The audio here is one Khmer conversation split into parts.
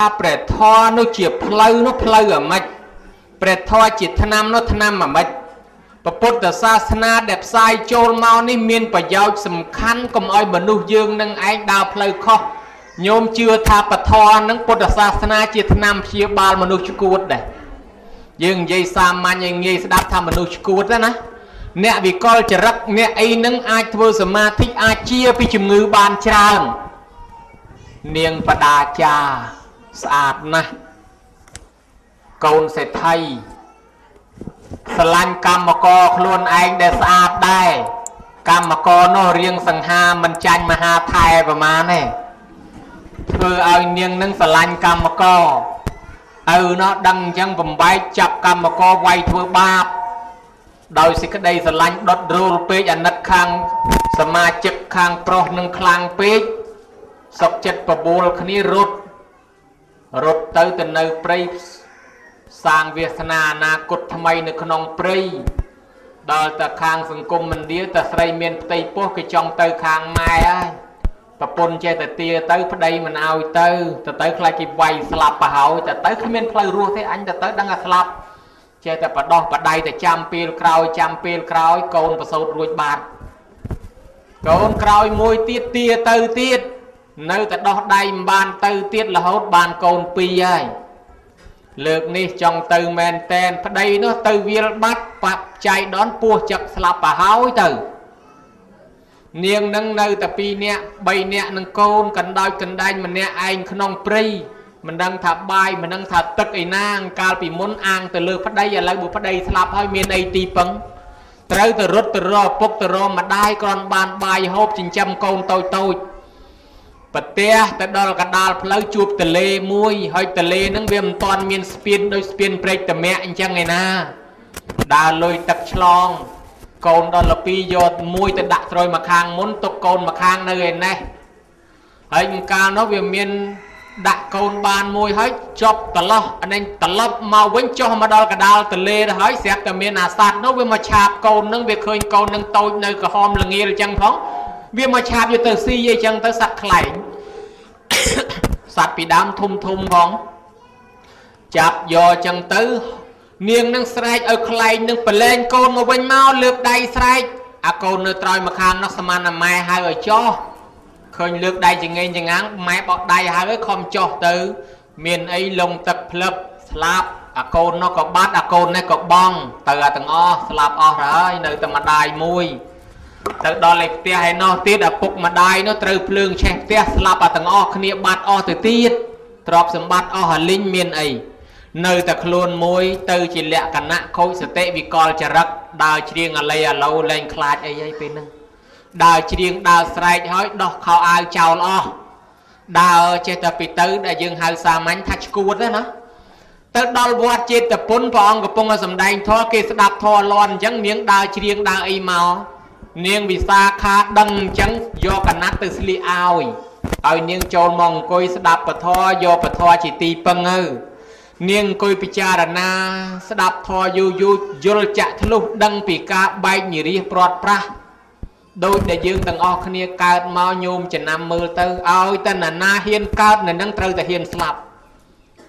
ថាព្រះធម៌នោះជាផ្លូវនោះផ្លូវអាម៉េចព្រះធម៌ជាថ្នាំនោះថ្នាំអាម៉េចព្រះពុទ្ធសាសនាដែលផ្សាយចូលមកនេះមានប្រយោជន៍សំខាន់កុំឲ្យមនុស្សយើងនឹងឯងដើរផ្លូវខុសញោមជឿថាពធនឹងពុទ្ធសាសនាជាថ្នាំព្យាបាលមនុស្សឈួតដែរយើងនិយាយសាមញ្ញឲ្យងាយស្ដាប់ថាមនុស្សឈួតណាអ្នកវិកលចរិតអ្នកអីនឹងអាចធ្វើសមាធិអាចជាពីជំងឺបានច្រើននាងបដាចា ស្អាតណាស់កូនសេដ្ឋីស្រឡាញ់កម្មករខ្លួនឯងដែលស្អាតដែរកម្មករនោះរៀងសង្ហាមិនចាញ់មហាថែប្រមាណទេធ្វើឲ្យនាងនឹងស្រឡាញ់កម្មករឪនោះដឹងអញ្ចឹងបំបែកចាប់កម្មករវាយធ្វើបាបដោយសេចក្តីស្រឡាញ់ដុតរូលពេកអាណិតខាងសមាជិកខាងប្រុសនឹងខ្លាំងពេកសុកចិត្តបបួលគ្នារត់ រត់ទៅទៅនៅព្រៃសាងវាសនាអនាគតថ្មីនៅក្នុងព្រៃដល់តែខាងសង្គមឥណ្ឌាតែស្រីមានផ្ទៃពោះគេចង់ទៅខាងម៉ែហើយប្រពន្ធចេះតែទាទៅប្តីមិនអោយទៅទៅទៅខ្លាចគេវាយស្លាប់ទៅហើយទៅទៅគ្មានផ្លូវរស់ទេអញទៅទៅដឹងតែស្លាប់ចេះតែបដោះបដៃតែចាំពេលក្រោយចាំពេលក្រោយកូនប្រសូតរួចបាត់កូនក្រោយមួយទៀតទាទៅទៀត នៅតែដោះដៃមិនបានទៅទៀតរហូតបានកូនពីរហើយលើកនេះចង់ទៅមែនតែនប្តីនោះទៅវាលបាត់បាប់ចៃដនពោះចឹកស្លាប់ទៅហើយទៅ នាងនឹងនៅតែ2នាក់3នាក់នឹងកូនកណ្ដោចកណ្ដែងម្នាក់ឯងក្នុងព្រៃមិនដឹងថាបាយមិនដឹងថាទឹកឯណាងកាលពីមុនអាងទៅលើប្តីឥឡូវបើប្តីស្លាប់ហើយមានអីទីពឹងត្រូវទៅរត់ទៅរកពុកទៅរកម្ដាយគ្រាន់បានបាយហូបចិញ្ចឹមកូនតូចតូច ប្រទះទៅដល់កដាលផ្លូវជួបទលេមួយហើយទលេហ្នឹងវាមិនតាន់មានស្ពានដូចស្ពានព្រែកតមាក់អញ្ចឹងឯណាដើរលុយទឹកឆ្លង កូនដល់លពីយកមួយទៅដាក់ត្រួយមកខាងមុនទុកកូនមកខាងនៅឯនេះហើយកាលនោះវាមានដាក់កូនបានមួយហើយចប់ត្រឡោះអានេះត្រឡប់មកវិញចុះមកដល់កដាលទលេទៅហើយស្រាប់តែមានអាសត្វនោះវាមកឆាបកូននឹងវាឃើញកូននឹងតូចនៅក្រហមល្ងាលអញ្ចឹងផង វាមកឆាបយកទៅស៊ីអីចឹងទៅសត្វខ្លែងសត្វពីដើមធំធំផងចាប់យកចឹងទៅនាងនឹងស្រែកឲ្យខ្លែងនឹងប្រឡែងកូនមកវិញមកលើកដៃស្រែកអាកូននៅត្រោយមកខាងនោះសមានម៉ែហៅឲ្យចោះឃើញលើកដៃចងេងចងាងម៉ែបោកដៃហៅឲ្យខំចោះទៅ មានអីលងទឹកភ្លឹបស្លាប់អាកូននោះក៏បាត់អាកូននេះក៏បងទៅអាទាំងអស់ស្លាប់អស់ហើយនៅតែម្ដាយមួយ ទៅដល់ឯផ្ទះឯណោះទៀតឪពុកម្ដាយនោះត្រូវភ្លើងឆេះផ្ទះស្លាប់អាទាំងអស់គ្នាបាត់អស់ទៅទៀតទ្រព្យសម្បត្តិអស់អាលិញមានអីនៅតែខ្លួនមួយទៅជាលក្ខណៈខូចសតិវិកលចរិតដើរច្រៀងអាល័យអាឡូលែងខ្លាចអីហើយពេលហ្នឹងដើរច្រៀងដើរស្រែកហើយដោះខោអាវចោលអស់ដើរចេះតែពីទៅដែលយើងហៅសាមញ្ញថាឈួតណាទៅដល់វត្តចេតពុនព្រះអង្គកំពុងតែសំដែងធម៌គេស្ដាប់ធម៌លន់អញ្ចឹងនាងដើរច្រៀងដើរអីមក នាងវិសាខាដឹងអញ្ចឹងយកកណាត់ទៅស្លៀកឲ្យឲ្យនាងចូលមកអង្គុយស្ដាប់ពធយកពធជាទីពឹងទៅនាងអង្គុយពិចារណា ស្ដាប់ធរយូរយូរយល់ចាក់ធ្លុះដឹងពីការបែកញរិះព្រាត់ប្រាសដោយដែលយើងទាំងអស់គ្នាកើតមកញោមចំណាំមើលទៅឲ្យតែណានាហ៊ានកើតនៅនឹងត្រូវតែហ៊ានស្លាប់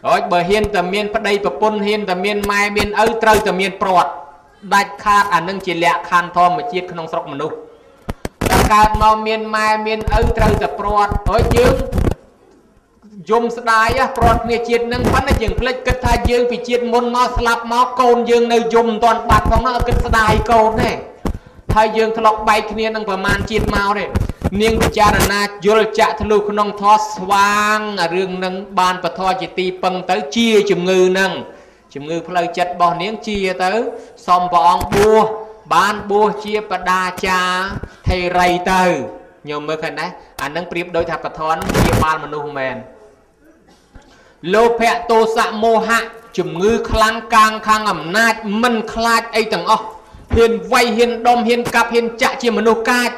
ហើយបើហ៊ានតែមានប្តីប្រពន្ធហ៊ានតែមានម៉ែមានឪត្រូវតែមានព្រាត់ ដាច់ខាតអានឹងជាលក្ខខណ្ឌធម្មជាតិក្នុងស្រុកមនុស្សតែកើតមកមានម៉ែមានឪត្រូវតែព្រាត់ហើយយើងយំស្ដាយព្រាត់គ្នាជាតិនឹងប៉ុន្តែយើងភ្លេចគិតថាយើងពីជាតិមុនមកស្លាប់មកកូនយើងនៅយំមិនទាន់បាត់ផងនោះគិតស្ដាយកូនទេហើយយើងធ្លាប់បែកគ្នានឹងប្រមាណជាតិមកទេនាងពិចារណាយល់ចាក់ធ្លុះក្នុងធម៌ស្វាងរឿងនឹងបានពធជាទីពឹងទៅជាជំងឺនឹង ជំងឺផ្លូវចិត្តរបស់នាងជាទៅសុំព្រះអង្គបួសបានបួសជាបដាចាថេរីទៅញោមមើលឃើញដែរអានឹងប្រៀបដូចថាបធនជាបាលមនុស្សមែនលោភៈទោសៈមោហៈជំងឺខ្លាំងកាងខាងអំណាចមិនខ្លាចអីទាំងអស់ហ៊ានវាយហ៊ានដុំហ៊ានកាប់ហ៊ានចាក់ជាមនុស្សកាច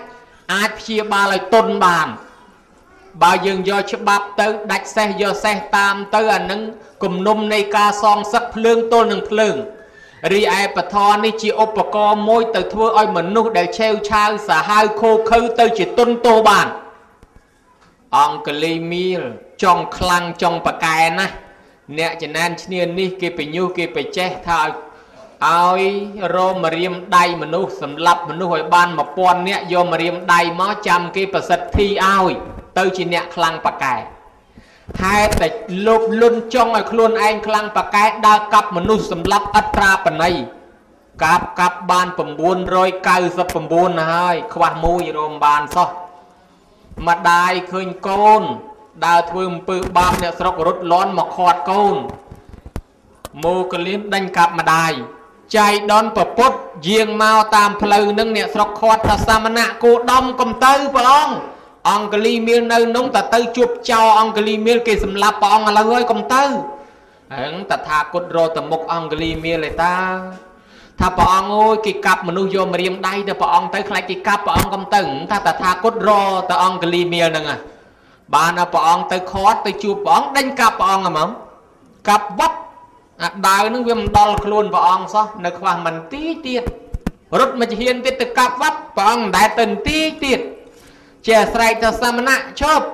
អាចព្យាបាលឲ្យទុនបានបើយើងយកច្បាប់ទៅដាច់សេះយកសេះតាមទៅអានឹង គំនុំនៃការសងសឹកភ្លើងទល់នឹងភ្លើងរីឯបធរនេះជាឧបករណ៍មួយទៅធ្វើឲ្យមនុស្សដែលឆេវឆាវសាហាវខូខើទៅជាទុនតោបាន អង្គលីមៀលចង់ខ្លាំងចង់ប្រកែណាស់អ្នកចំណានឈ្នានេះគេបញ្ញុះគេបច្ចេះថាឲ្យរមរៀមដៃមនុស្សសម្លាប់មនុស្សឲ្យបាន1000នាក់យកមរៀមដៃមកចាំគេប្រសិទ្ធិឲ្យទៅជាអ្នកខ្លាំងប្រកែ ហេតុតែលោភលន់ចង់ឲ្យខ្លួនឯងខ្លាំងប្រកែដើរកាប់មនុស្សសម្លាប់អត្រាបណ័យកាប់កាប់បាន999ហើយខ្វះមួយរមបានសោះម្ដាយឃើញកូនដើរធ្វើអំពើបាបអ្នកស្រុករត់លន់មកខាត់កូនមកលៀនដេញកាប់ម្ដាយចៃដនប្រពុតយាងមកតាមផ្លូវនឹងអ្នកស្រុកខាត់ថាសាមណៈគោដំកំទៅព្រះអង្គ អង្គលីមៀលនៅនោះតទៅជួបចោអង្គលីមៀលគេសម្លាប់ព្រះអង្គឥឡូវហើយកុំទៅហឹងតថាគតរតមុខអង្គលីមៀលឯតាថាព្រះអង្គអើយគេកាប់មនុស្សយកមករៀមដៃទៅព្រះអង្គទៅខ្លាចគេកាប់ព្រះអង្គកុំទៅថាតថាគតរទៅអង្គលីមៀលហ្នឹងបានព្រះអង្គទៅខាត់ទៅជួបព្រះអង្គដេញកាប់ព្រះអង្គហ្មងកាប់វត្តអាដាវនឹងវាមិនដល់ខ្លួនព្រះអង្គសោះនៅខ្វះមិនទីទៀតរត់មកជាហ៊ានទៀតទៅកាប់វត្តព្រះអង្គមិនដែលទៅទីទៀត ជាស្រែកទៅសាមណៈឈប់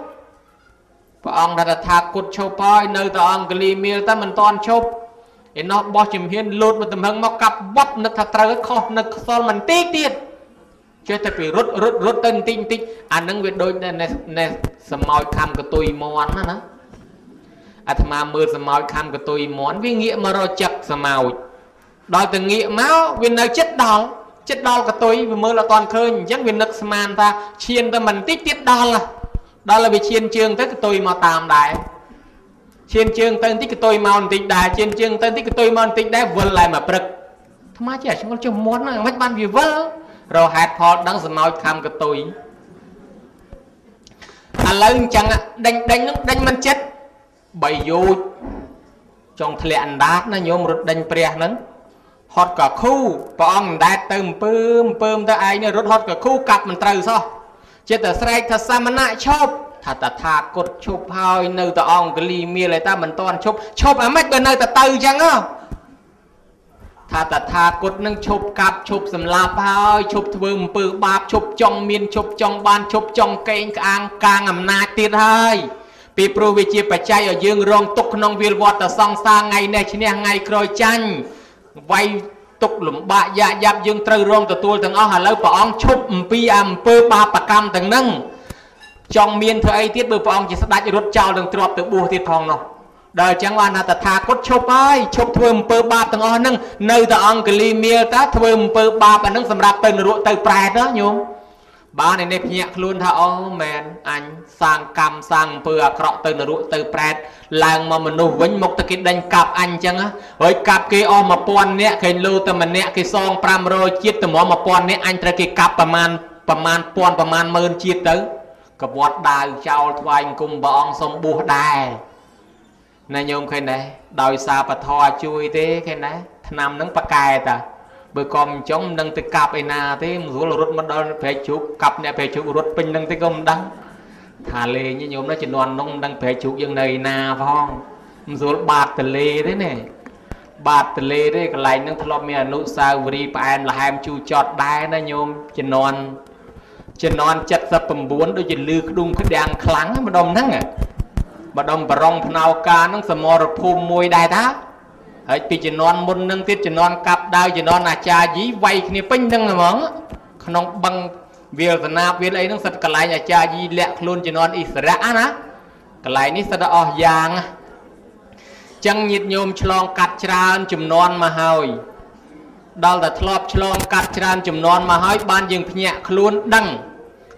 ព្រះអង្គថាថាគតឈប់ហើយនៅតែអង្គលីមៀលតែមិនតន់ឈប់ឯណោះបោះជំហានលោតមកទំហឹងមកកាប់វត្តនឹកថាត្រូវខុសនឹកខ្សលមិនទីទៀតចេះតែពីរត់រត់រត់ទៅបន្តិចបន្តិចអានឹងវាដូចនៅសមោចខំកតុយមន់ណាណាអាត្មាមើលសមោចខំកតុយមន់វាងាកមករកចឹកសមោចដល់ទៅងាកមកវានៅចិត្តដល់ ចិត្តដល់កតុយវាមើលអត់តាន់ឃើញអញ្ចឹងវានឹកស្មានថាឈានទៅមិនតិចទៀតដល់ដល់ហើយវាឈានជើងទៅកតុយមកតាមដែរឈានជើងទៅបន្តិចកតុយមកបន្តិចដែរឈានជើងទៅបន្តិចកតុយមកបន្តិចដែរវិល lại មកព្រឹកថ្មចេះឆ្ងល់ចុះមន់ហ្នឹងមិនបានវាវិលរហេតុផលដឹងសមោចខំកតុយឥឡូវអញ្ចឹងដេញដេញហ្នឹងដេញមិនចិត្តបីយោជចង់ធ្លាក់អណ្ដាតណាញោមរត់ដេញព្រះហ្នឹង ហត់ក៏ខូព្រះអង្គមិនដែលទៅអំពើអំពើទៅឯងនេះរត់ហត់ក៏ខូកាប់មិនត្រូវសោះចិត្តតែស្រែកថាសាមណៈឈប់ថាតថាគតឈប់ហើយនៅតែអង្គលីមៀលឯតាមិនតន់ឈប់ឈប់អាម៉េចបើនៅតែទៅអញ្ចឹងថាតថាគតនឹងឈប់កាប់ឈប់សម្លាប់ហើយឈប់ធ្វើអំពើបាបឈប់ចង់មានឈប់ចង់បានឈប់ចង់កេងក្អាងកាងអំណាចទៀតហើយពីព្រោះវាជាបច្ច័យឲ្យយើងរងទុកក្នុងវាលវត្តសង្សារថ្ងៃនេះឈ្នះថ្ងៃក្រោយចាញ់ វាយទុកលំបាកយ៉ាយ៉ាប់យើងត្រូវរងទទួលទាំងអស់ឥឡូវព្រះអង្គឈប់អំពីអំពើបាបកម្មទាំងហ្នឹងចង់មានធ្វើអីទៀតបើព្រះអង្គជាស្ដេចរត់ចោលនឹងទ្របទៅបួសទៀតផងនោះដល់អញ្ចឹងបានថាតថាគតឈប់ហើយឈប់ធ្វើអំពើបាបទាំងអស់ហ្នឹងនៅតែអង្គលីមៀលតាធ្វើអំពើបាបអាហ្នឹងសម្រាប់ទៅនរកទៅប្រែតណាញោម បានឯនេះភ្ញាក់ខ្លួនថាអូមែនអញសាងកម្មសាងអំពើអាក្រក់ទៅនរកទៅប្រែតឡើងមកមនុស្សវិញមកទៅគេដេញកាប់អញអញ្ចឹងហើយកាប់គេអស់1000នាក់គេលោតែម្នាក់គេសង500ជាតិតម្រាំ1000នាក់អញត្រូវគេកាប់ប្រមាណប្រមាណពាន់ប្រមាណម៉ឺនជាតិទៅកវត្តដាវចោលថ្វាយអង្គមព្រះអង្គសុំបួសដែរណាញោមឃើញដែរដោយសារពធជួយទេឃើញដែរឆ្នាំហ្នឹងប៉កែតា បើកុំចង់មិនដឹងទៅកាប់ឯណាទេមិនស្រួលរត់មកដល់ព្រែកជុកកាប់អ្នកព្រែកជុករត់ពេញហ្នឹងទេក៏មិនដឹងថាលេងញោមណាជំនាន់នោះមិនដឹងព្រែកជុកយើងនៅឯណាផងមិនស្រួលបាតតលេទេណាបាតតលេទេកន្លែងហ្នឹងធ្លាប់មានអនុសាវរីយ៍ផ្អែមល្ហែមជូរចត់ដែរណាញោមជំនាន់ជំនាន់79ដូចជាលឺក្ដុងក្ដាំងខ្លាំងម្ដុំហ្នឹងម្ដុំបរងភ្នៅការហ្នឹងសមរភូមិមួយដែរតា ហើយពីជំនាន់មុននឹងទៀតជំនាន់កាប់ដាវជំនាន់អាចារ្យយីវាយគ្នាពេញហ្នឹងហ្មងក្នុងបឹងវាលសនាវាលអីហ្នឹងសិតកន្លែងអាចារ្យយីលាក់ខ្លួនជំនាន់អ៊ីស្រាអែលណាកន្លែងនេះសិតអស់យ៉ាងចឹងញាតញោមឆ្លងកាត់ច្រើនជំនាន់មកហើយដល់តែធ្លាប់ឆ្លងកាត់ច្រើនជំនាន់មកហើយបានយើងភ្ញាក់ខ្លួនដឹង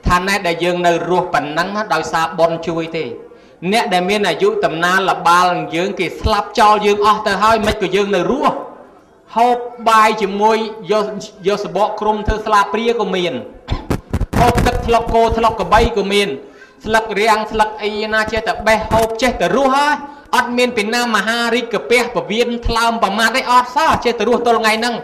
ថាណែដែលយើងនៅរស់ប៉ុណ្ណឹងដោយសារប៉ុនជួយទេ អ្នកដែលមានអាយុតំណាលលបាលនឹងយើងគេស្លាប់ចោលយើងអស់ទៅហើយមិនក៏យើងនៅរស់ហូបបាយជាមួយយកយកសបកក្រុមធ្វើស្លាព្រាក៏មានហូបទឹកថ្លុកគោថ្លុកកបីក៏មាន ស្លឹករាំងស្លឹកអីណាចេះតែបេះហូបចេះតែរស់ហើយអត់មានពីណាមហារិចកាពះពវៀនថ្លើមប្រមាថអីអត់សោះចេះតែរស់ទល់ថ្ងៃហ្នឹង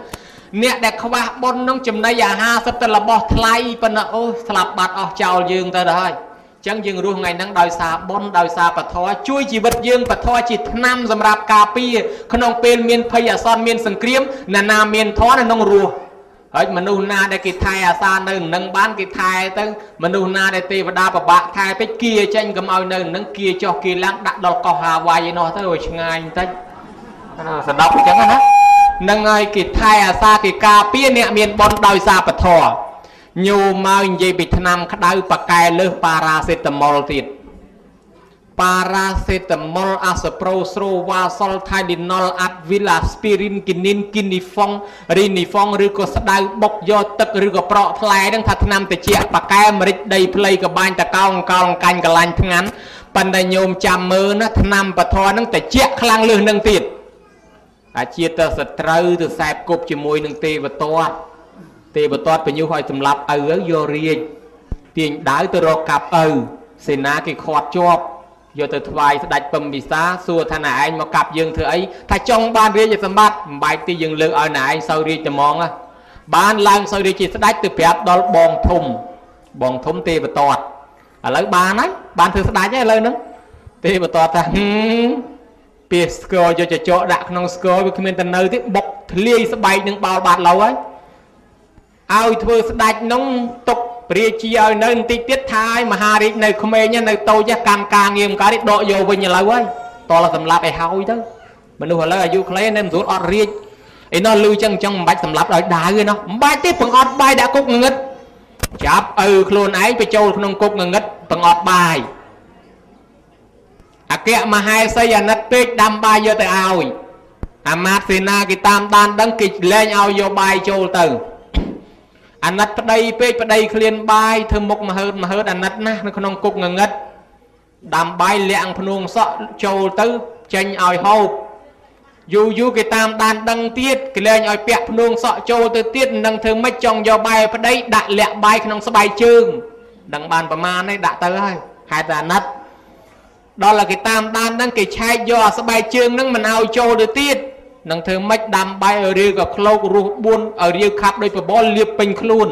អ្នកដែលខ្វះបុណ្យនឹងចំណីអាហារសិតតែរបស់ថ្លៃប៉ុន្តែអូស្លាប់បាត់អស់ចោលយើងទៅទៅហើយ ចឹងយើងរស់ថ្ងៃហ្នឹងដោយសារបុណ្យដោយសារពធជួយជីវិតយើងពធជាថ្នាំសម្រាប់ការពារក្នុងពេលមានភ័យអាសន្នមានសង្គ្រាមណានាមានធនក្នុងរស់ហើយមនុស្សណាដែលគេថែអាសានៅនឹងបានគេថែទៅមនុស្សណាដែលទេវតាពិបាកថែពេកគៀចេញកុំឲ្យនៅនឹងគៀចុះគៀឡើងដាក់ដល់កោះហាវ៉ៃឯនោះទៅឲ្យឆ្ងាយបន្តិចសណ្ដប់អញ្ចឹងណានឹងហើយគេថែអាសាគេការពារអ្នកមានបុណ្យដោយសារពធ ញោមមកនិយាយពីឆ្នាំក្តៅប៉កែលើសប៉ារ៉ាសេតាមុលទៀតប៉ារ៉ាសេតាមុលអាសប្រូស្រូវ៉ាសុលថៃឌីណុលអាត់វីឡាស្ពីរីនគីនីនគីនីហ្វុងរីនីហ្វុងឬក៏ស្ដៅបុកយកទឹកឬក៏ប្រក់ផ្លែហ្នឹងថាឆ្នាំតិចប៉កែមរិចដីផ្លៃកបាញ់តកោងកោងកាញ់កលាញ់ថ្ងាន់ប៉ុន្តែញោមចាំមើលណាឆ្នាំពធហ្នឹងតិចខ្លាំងលើសនឹងទៀតអាជាទៅសត្រូវទៅសែបគប់ជាមួយនឹងទេវទត្ត ទេវទត្តបញ្ញុះឲ្យសម្លាប់ឪយករាជទាញដាវទៅរកកាប់ឪសេនាគេខាត់ជាប់យកទៅថ្វាយស្ដេចពំពិសាសួរថាណែឯងមកកាប់យើងធ្វើអីថាចង់បានរាជសម្បត្តិមិនបែកទីយើងលើកឲ្យណែឯងសូវរាជតែហ្មងបានឡើងសូវរាជជាស្ដេចទៅប្រាប់ដល់បងធំបងធំទេវតតឥឡូវបានហើយបានធ្វើស្ដេចហើយឥឡូវហ្នឹងទេវតតថាពីស្គរយកចចកដាក់ក្នុងស្គរវាគ្មានទៅនៅទេបុកធ្លាយស្បែកនឹងបោលបាត់ឡូវហើយ ឲ្យធ្វើស្ដេចនោះទុកព្រះជាឲ្យនៅបន្តិចទៀតថាឲ្យមហារាជនៅក្មេងនៅតូចកម្មការងារមិនកើតទេដកយកវិញឥឡូវហើយតោះសម្លាប់ឲ្យហើយទៅមនុស្សឥឡូវអាយុខ្លីនៅមិនស្រួលអត់រាជអីនោះលឺចឹងចឹងមិនបាច់សម្លាប់ឲ្យដាវទេនោះមិនបាច់ទេបង្អត់បាយដាក់គុកងងឹតចាប់ឪខ្លួនឯងទៅចូលក្នុងគុកងងឹតបង្អត់បាយអគ្គមហេសីអាណិតពេកដាំបាយយកទៅឲ្យអាមាត្យសេនាគេតាមដានដឹងគេលែងឲ្យយកបាយចូលទៅ អាណិតប្តីពេកប្តីឃ្លានបាយធ្វើមុខមហឺតមហឺតអាណិតណាស់នៅក្នុងគុកងងឹតដាំបាយលាក់ភ្នួងសក់ចូលទៅចេញឲ្យហូបយូរយូរគេតាមដានដឹងទៀតគេលែងឲ្យពាក់ភ្នួងសក់ចូលទៅទៀតនឹងធ្វើម៉េចចង់យកបាយប្តីដាក់លាក់បាយក្នុងស្បែកជើងដឹងបានប្រមាណនេះដាក់ទៅហើយហេតុតែអាណិតដល់តែគេតាមដានហ្នឹងគេឆែកយកអាស្បែកជើងហ្នឹងមិនឲ្យចូលទៅទៀត នឹងធ្វើម៉េចដាំបាយឲ្យរាវក៏ក្លោករស់4ឲ្យរាវខាប់ដោយបបលលៀបពេញខ្លួន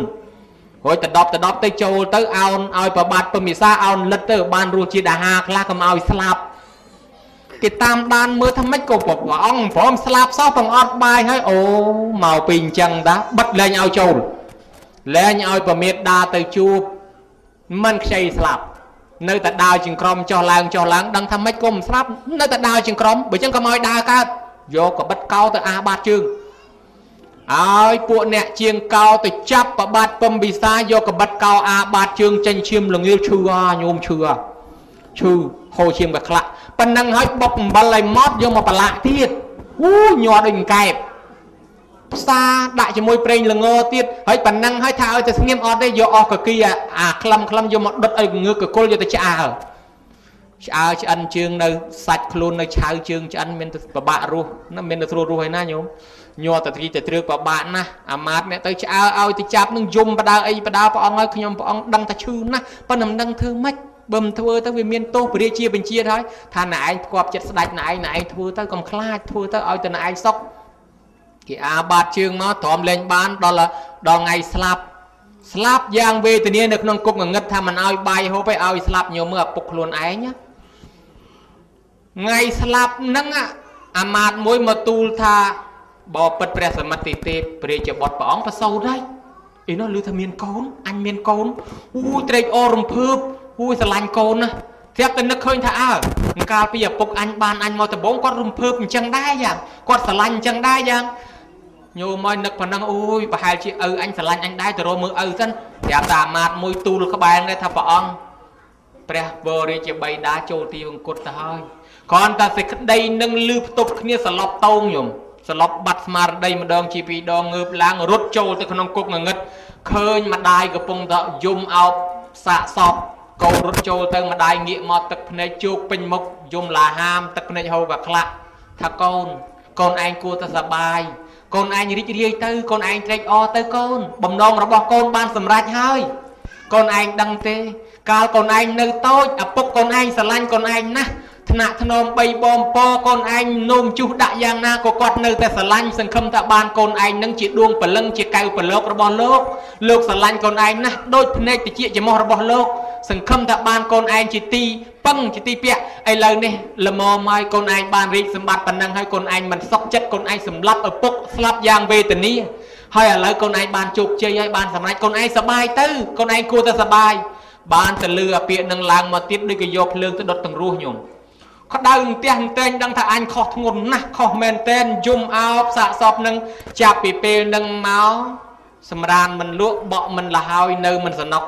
រួចទៅដប់ទៅដប់ទៅចូលទៅអោនឲ្យប្របាទពមិសាអោនលិតទៅបានរសជាតិអាហារខ្លះកុំឲ្យស្លាប់គេតាមដានមើលថាម៉េចក៏ព្រះអង្គព្រមស្លាប់សោះបង្អត់បាយហើយអូមកពីអញ្ចឹងតាបិទលែងឲ្យចូលលែងឲ្យប្រមេតដាទៅជួបមិនខ្ចីស្លាប់នៅតែដើរជាងក្រុមចុះឡើងចុះឡើងដឹងថាម៉េចក៏មិនស្លាប់នៅតែដើរជាងក្រុមបើអញ្ចឹងក៏មកឲ្យដើរកើត យកកបិតកោទៅអាបាតជើងឲ្យពួកអ្នកជាងកោទៅចាប់ប្របាទពំវិសាយកកបិតកោអាបាតជើងចេញឈាមល្ងាវឈឺអាញោមឈឺអាឈឺហូរឈាមកក្លាក់ប៉ុណ្ណឹងឲ្យបុកអំបិលឲ្យម៉ត់យកមកប្រឡាក់ទៀតអូញ័រដូចកែបផ្សារដាក់ជាមួយប្រេងល្ងទៀតហើយប៉ុណ្ណឹងឲ្យថាឲ្យទៅស្ងៀមអត់ទេយកអស់កគីអាក្លឹមក្លឹមយកមកដុតឲ្យងើកកគុលយកទៅឆ្អើ ឆ្អើឆ្អិនជើងនៅសាច់ខ្លួននៅឆៅជើងឆ្អិនមានពិបាករស់ណាមានទៅស្រួលរស់ហើយណាញោមញ័រតត្រីទៅត្រឹកពិបាកណាស់អាម៉ាតអ្នកទៅឆ្អើឲ្យទៅចាប់នឹងយំបដាអីបដាព្រះអង្គឲ្យខ្ញុំព្រះអង្គដឹងតែឈឺណាស់ប៉ុន្តែមិនដឹងធ្វើម៉េចបើមិនធ្វើទៅវាមានទោសពរាជាបញ្ជាហើយថាណែឯងផ្គប់ចិត្តស្ដាច់ណែឯងណែឯងធ្វើទៅកុំខ្លាចធ្វើទៅឲ្យតែណែឯងសុកគេអាបាតជើងមកទ្រាំលេងបានដល់ដល់ថ្ងៃស្លាប់ស្លាប់យ៉ាងវេទនានៅក្នុងគុកងងឹតថាមិនឲ្យបាយហូបឯឲ្យស្លាប់ញោមមើលឪពុកខ្លួនឯងណា ថ្ងៃស្លាប់ហ្នឹងអាមាតមួយមកទូលថាបបិទ្ធព្រះសមិទ្ធិទេពព្រះជាបុត្រព្រះអង្គប្រសូតហើយអីនោះឮថាមានកូនអញមានកូនអូយត្រេកអររំភើបអូយស្រឡាញ់កូនណាស្រាប់តែនឹកឃើញថាអើកាលពីឪពុកអញបានអញមកដំបងគាត់រំភើបអញ្ចឹងដែរយ៉ាងគាត់ស្រឡាញ់អញ្ចឹងដែរយ៉ាងញោមមកនឹកប៉ុណ្ណឹងអូយប្រហែលជាឪអញស្រឡាញ់អញដែរទៅរកមើលឪសិនប្រាប់តាអាមាតមួយទូលក្បែរនេះថាព្រះអង្គព្រះបរិជាបៃតាចូលទីវង្គតទៅហើយ គ្រាន់តែសេចក្តីនឹងលឺផ្ទប់គ្នាសឡប់តោងញោមសឡប់បាត់ស្មារតីម្ដងជាពីរដងងើបឡើងរត់ចូលទៅក្នុងគុកងងឹតឃើញម្ដាយកំពុងតែយំអោបសាកសពកូនរត់ចូលទៅម្ដាយងាកមកទឹកភ្នែកជោគពេញមុខយំឡាហាមទឹកភ្នែកហូរកាក្លាក់ថាកូនកូនឯងគួរតែសប្បាយកូនឯងរីករាយទៅកូនឯងត្រេកអរទៅកូន បំណងរបស់កូនបានសម្រេចហើយកូនឯងដឹងទេ កាលកូនឯងនៅតូចឪពុកកូនឯងស្រឡាញ់កូនឯងណាស់ ថ្នាក់ធ្នមបីបងពកូនឯងនោមជុះដាក់យ៉ាងណាក៏គាត់នៅតែស្រឡាញ់សង្ឃឹមថាបានកូនឯងនឹងជាដួងព្រលឹងជាកៅប្រឡោករបស់លោកលោកស្រឡាញ់កូនឯងណាស់ដូចភ្នែកតិចចំោះរបស់លោក សង្ឃឹមថាបានកូនឯងជាទីពឹងជាទីពាក់ឥឡូវនេះល្មមហើយកូនឯងបានរីកសម្បត្តិប៉ុណ្ណឹងហើយកូនឯងមិនសុខចិត្តកូនឯងសម្លាប់ឪពុកស្លាប់យ៉ាងវេទនាហើយឥឡូវកូនឯងបានជោគជ័យហើយបានសម្រេចកូនឯងសប្បាយទៅកូនឯងគួរតែសប្បាយបានទៅលឺអាពាក្យនឹងឡើងមកទៀតដូចក៏យកភ្លើងទៅដុតទាំងរស់ញោម ក្តៅផ្ទះតែងដឹងថាអញខុសធ្ងន់ណាស់ខុសមែនតែនយំអោបសាកសពនឹងចាប់ពីពេលនឹងមកសម្រានមិនលក់បក់មិនលហើយនៅមិនសនុក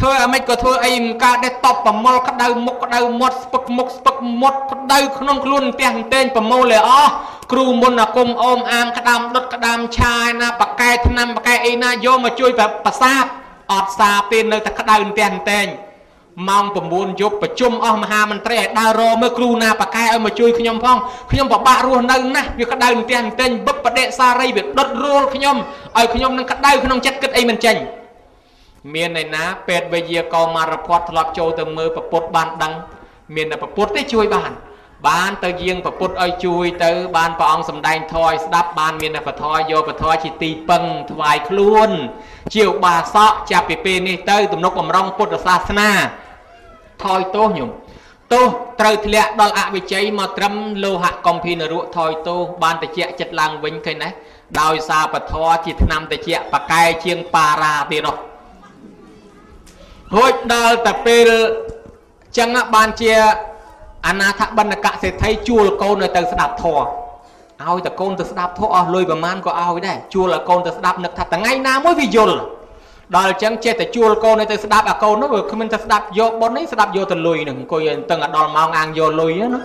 ធ្វើអាម៉េចក៏ធ្វើអីមិនកើតដែរតបប្រមល់ក្តៅមុខក្តៅមាត់ស្ពឹកមុខស្ពឹកមាត់ក្តៅក្នុងខ្លួនផ្ទះតែងប្រមូលឲ្យអស់គ្រូមុនអាគុំអូមអាមក្តាមដុតក្តាមឆាយណាបកែឆ្នាំបកែអីណាយកមកជួយប្រសាទអត់សាទេនៅតែក្តៅផ្ទះតែង ម៉ោង9យប់ប្រជុំអស់មហាមន្ត្រីឲ្យដើររមើលគ្រូណាប៉ាកែឲ្យមកជួយខ្ញុំផងខ្ញុំពិបាករស់នៅណាស់វាក្តៅផ្ទះតែងបឹកបដិសារីវាដុតរួលខ្ញុំឲ្យខ្ញុំនឹងក្តៅក្នុងចិត្តគិតអីមិនចេញមានឯណាពេទ្យវិទ្យាករមករភ័តធ្លាប់ចូលទៅមើលប្រពុតបានដឹងមានតែប្រពុតទេជួយបានបានទៅយាងប្រពុតឲ្យជួយទៅបានព្រះអង្គសម្ដែងធម៌ឲ្យស្ដាប់បានមានតែពធយកពធជាទីពឹងថ្វាយខ្លួន ជាឧបាសកចាប់ពីពេលនេះទៅទំនុកបំរុងពុទ្ធសាសនា ថយទោសញោមទោសត្រូវធ្លាក់ដល់អវិជ័យមកត្រឹមលោហៈកំភីនរៈថយទោសបានតិចចិត្តឡើងវិញឃើញណាដោយសារពធជាឆ្នាំតិចបកែជាងបារាទៀតនោះរួចដល់តែពេលចឹងបានជាអនាថបណ្ឌកសេដ្ឋីជួលកូនឲ្យទៅស្ដាប់ធម៌ឲ្យតែកូនទៅស្ដាប់ធម៌អស់លុយប្រមាណក៏ឲ្យដែរជួលឲ្យកូនទៅស្ដាប់នឹកថាថ្ងៃណាមួយវាយល់ ដល់អញ្ចឹងចេះតែជួលកូនឲ្យទៅស្ដាប់អាកូននោះវាគ្មានទៅស្ដាប់យកប៉ុននេះស្ដាប់យកទៅលុយនឹងអង្គុយតឹងដល់ម៉ោងអាងយកលុយណា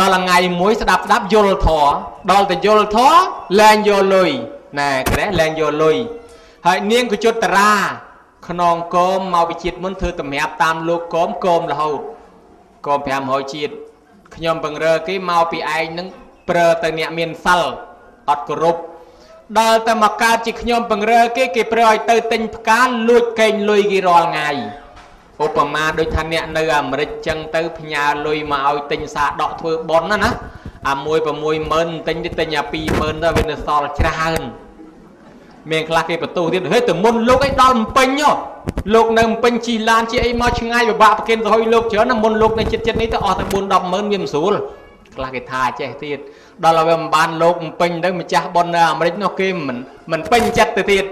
ដល់ថ្ងៃមួយស្ដាប់ស្ដាប់យល់ធម៌ដល់តែយល់ធម៌លែងយកលុយណែក្រែលែងយកលុយហើយនាងកជុតតារាខ្នងកោមមកវិជាតិមុនធ្វើតម្រាប់តាមលោកកោមកោមរហូតកោម500ជាតិខ្ញុំបង្រើគេមកពីឯងនឹងប្រើទៅអ្នកមានសិលអត់គោរព ដល់តែមកកើតជាខ្ញុំបង្រើគេគេប្រើឲ្យទៅទិញផ្កាលួចកេងលុយគេរាល់ថ្ងៃឧបមាដូចថាអ្នកនៅអាមេរិកចឹងទៅផ្ញើលុយមកឲ្យទិញសាដកធ្វើប៉ុនណាណាអាមួយ60000ទិញទៅទិញអា20000ទៅវានៅសល់ច្រើនមានខ្លះគេបន្ទោសទៀតហេទៅមុនលោកអីដល់ម្ពិញលោកនៅម្ពិញជីឡានជាអីមកឆ្ងាយពិបាកប្រគិនទៅឲ្យលោកច្រើនណាមុនលោកនៅចិត្តចិត្តនេះទៅអស់ទៅ4 10ម៉ឺនវាមិនស្រួលខ្លះគេថាចេះទៀត ដល់ឲ្យវាមិនបានលោកម្ពិញទៅម្ចាស់ប៉ុននៅអាមេរិកនោះគេមិនមិនពេញចិត្តទៅទៀត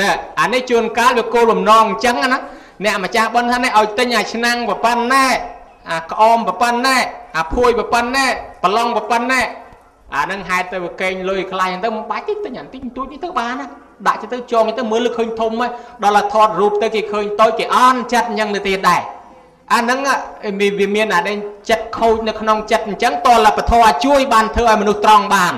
ណែអានេះជួនកាលវាគោលបំណងអញ្ចឹងណាអ្នកម្ចាស់ប៉ុនថានេះឲ្យទិញអាឆ្នាំងប្រប៉ុណ្ណែអាក្អមប្រប៉ុណ្ណែអាភួយប្រប៉ុណ្ណែប្រឡងប្រប៉ុណ្ណែអានឹងហេតុទៅវាកេងលុយខ្លាយទៅមិនបាច់ទេទិញអាតិចតួចនេះទៅបានណាដាក់ទៅចងទៅមើលលើឃើញធំហ្នឹងដល់តែថតរូបទៅគេឃើញតូចគេអន់ចិត្តអញ្ចឹងទៅទៀតដែរ អាហ្នឹងវាមានអានេះចិត្តខូចនៅក្នុងចិត្តអញ្ចឹងតលពធជួយបានធ្វើឲ្យមនុស្សត្រង់បាន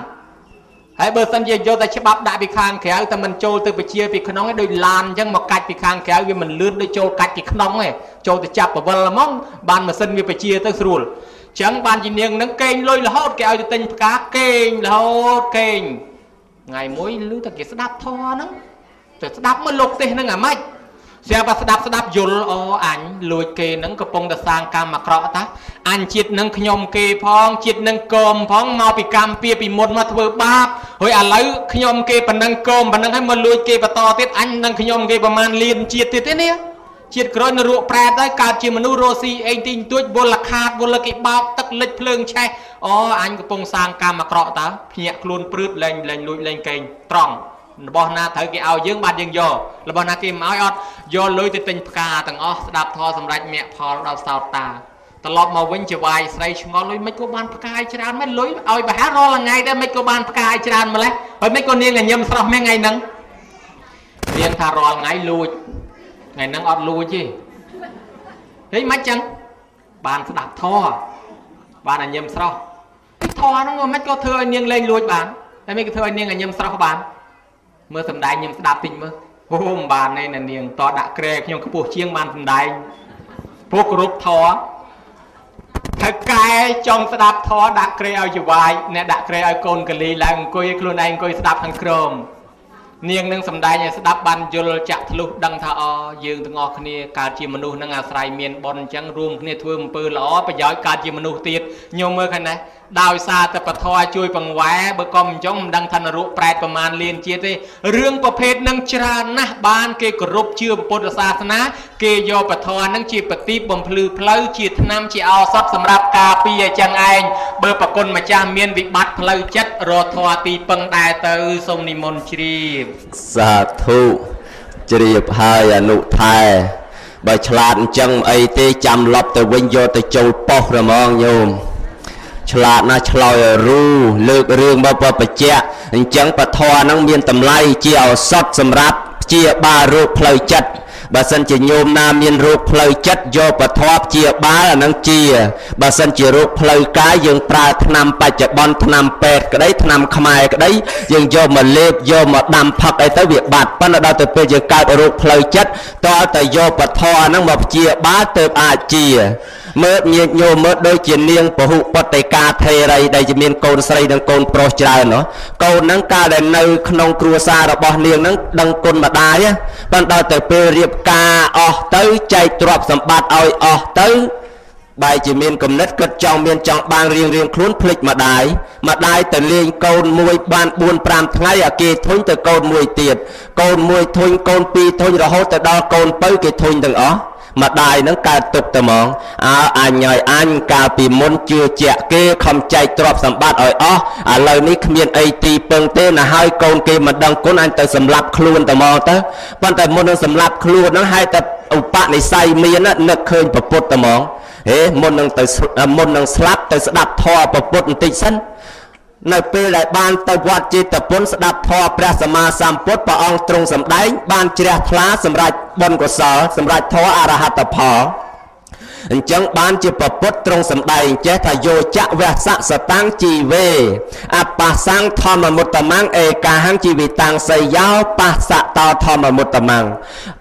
ហើយបើសិនជាយកតែច្បាប់ដាក់ពីខាងក្រៅតែមិនចូលទៅពជាពីក្នុងឯងដូចឡានអញ្ចឹងមកកាច់ពីខាងក្រៅវាមិនលឿនដូចចូលកាច់ពីក្នុងឯងចូលទៅចាប់បវលហ្មងបានម៉ាស៊ីនវាពជាទៅស្រួលអញ្ចឹងបានជានាងនឹងកេងលុយរហូតគេឲ្យទៅទិញផ្កាកេងរហូតកេងថ្ងៃមួយឮតែគេស្ដាប់ធរហ្នឹងទៅស្ដាប់មើលលោកទេសហ្នឹងអាម៉េច ស្រាប់តែស្ដាប់ស្ដាប់យល់អូអញលួចគេហ្នឹងកំពុងតែសាងកម្មអាក្រក់តាអញជាតិនឹងខ្ញុំគេផងជាតិនឹងកុំផងមកពីកម្មពៀពីមុនមកធ្វើបាបហើយឥឡូវខ្ញុំគេប៉ុណ្ណឹងកុំប៉ុណ្ណឹងហើយមកលួចគេបន្តទៀតអញនឹងខ្ញុំគេប្រមាណលានជាតិទៀតទេនេះជាតិក្រោយនៅរកប្រែតហើយកើតជាមនុស្សរស់ស៊ីអេងទីងទួចវល់ខាតវល់គេបោកទឹកលិចភ្លើងឆេះអូអញកំពុងសាងកម្មអាក្រក់តើភ្ញាក់ខ្លួនព្រឺតលែងលែងលួចលែងកេងត្រង់ របស់ណាត្រូវគេឲ្យយើងបានយើងយករបស់ណាគេមិនឲ្យអត់យកលុយទៅទិញផ្កាទាំងអស់ស្ដាប់ធម៌សម្រាប់មគ្គផលដល់សោតតាត្រឡប់មកវិញជាវាយស្រីឆ្ងល់លុយមិនក៏បានផ្កាយច្រើនមែនលុយឲ្យប្រហែលរាល់ថ្ងៃដែរមិនក៏បានផ្កាយច្រើនម្លេះហើយមិនក៏នាងញញឹមស្រស់មែនថ្ងៃហ្នឹងនាងថារាល់ថ្ងៃលួចថ្ងៃហ្នឹងអត់លួចទេហេមិនចឹងបានស្ដាប់ធម៌បានញញឹមស្រស់ធម៌ហ្នឹងមិនក៏ធ្វើឲ្យនាងលែងលួចបានតែមិនក៏ធ្វើឲ្យនាងញញឹមស្រស់បាន មើលសំដែងខ្ញុំស្ដាប់តិចមើលអូមិនបានទេណានាងតដាក់ក្រែខ្ញុំខ្ពស់ជាងបានសំដែងពួកគ្រប់ធរហើយកែចង់ស្ដាប់ធរដាក់ក្រែឲ្យចវាយអ្នកដាក់ក្រែឲ្យកូនកលីឡើងអង្គុយខ្លួនឯងអង្គុយស្ដាប់ខាងក្រមនាងនឹងសំដែងឲ្យស្ដាប់បានយល់ចាក់ធ្លុះដឹងថាអយើងទាំងអស់គ្នាកើតជាមនុស្សនឹងអាស្រ័យមានបុណ្យអញ្ចឹងរួមគ្នាធ្វើអំពើល្អប្រយោជន៍កើតជាមនុស្សទៀតញោមមើលខាងនេះដោយសារតែពធជួយបង្វែបើក៏មិនចង់មិនដឹងថានរកប្រែតប្រមាណលានជាតិទេរឿងប្រភេទនឹងច្រើនណាស់បានគេគោរពជឿពុទ្ធសាសនា គេយកពធនឹងជាប្រទីបបំភ្លឺផ្លូវជាថ្នាំជាឱសថសម្រាប់ការពារអញ្ចឹងឯងបើប្រគុណម្ចាស់មានវិបត្តិផ្លូវចិត្តរធរទីពឹងដែរទៅសូមនិមន្តជ្រាបបសាធុជ្រាបហើយអនុថែបើឆ្លាតអញ្ចឹងអីទេចាំលប់ទៅវិញយកទៅចូលប៉ុស្តិ៍រហ្មងញោម ឆ្លាតណាស់ឆ្លោយរូលើករឿងមកបច្ចៈអញ្ចឹងពធហ្នឹងមានតម្លៃជាឱសថសម្រាប់ជាបាលរោគផ្លូវចិត្តបើសិនជាញោមណាមានរោគផ្លូវចិត្តយកបធប់ជាបាលអានឹងជាបើសិនជារោគផ្លូវកាយយើងប្រើថ្នាំបច្ចុប្បន្នថ្នាំពេទ្យក្តីថ្នាំខ្មែរក្តីយើងយកមកលេបយកមកដាំផឹកអីទៅវាបាត់ប៉ុន្តែដល់ទៅពេលយើងកើតរោគផ្លូវចិត្តតើតែយកបធរហ្នឹងមកជាបាលទៅអាចជា មើលញាតញោមមើលដូចជានាងពហុបតិកាថេរីដែលជាមានកូនស្រីនិងកូនប្រុសច្រើនណោះកូនហ្នឹងកាលដែលនៅក្នុងគ្រួសាររបស់នាងហ្នឹងដឹងគុណម្ដាយប៉ុន្តែដល់ទៅពេលរៀបការអស់ទៅចែកទ្រព្យសម្បត្តិឲ្យអស់ទៅបែរជាមានគំនិតគិតចង់មានចង់បានរៀងរៀងខ្លួនភ្លេចម្ដាយម្ដាយទៅលេងកូនមួយបាន4 5ថ្ងៃអាគេធុញទៅកូនមួយទៀតកូនមួយធុញកូនពីរធុញរហូតទៅដល់កូនពៅគេធុញទាំងអស់ ម្ដាយនឹងកើតទុកតែហ្មងអើអញឲ្យអញកាលពីមុនជឿជាក់គេខំចែកទ្រព្យសម្បត្តិឲ្យអស់ឥឡូវនេះគ្មានអីទីពឹងទេណាហើយកូនគេមិនដឹងគុណអញទៅសម្លាប់ខ្លួនតែហ្មងទៅប៉ុន្តែមុននឹងសម្លាប់ខ្លួនហ្នឹងហេតុតែឧបនិស្ស័យមាននឹកឃើញប្រពុតតែហ្មងហេមុននឹងទៅមុននឹងស្លាប់ទៅស្ដាប់ធម៌ប្រពុតបន្តិចសិន នៅពេលដែលបានទៅវត្តចេតពុនស្ដាប់ធម៌ព្រះសម្មាសម្ពុទ្ធព្រះអង្គទ្រង់សម្ដែងបានជ្រះថ្លាសម្រាប់បុណ្យកុសលសម្រាប់ធម៌អរហត្តផលអញ្ចឹងបានជាប្រពុតទ្រង់សម្ដែងចេះថាយោចៈវសៈសតាំងជីវេអបសង្ឃធម្មមុតតមੰឯកាហੰជីវិតាំងសីយោបសៈតធម្មមុតតមੰ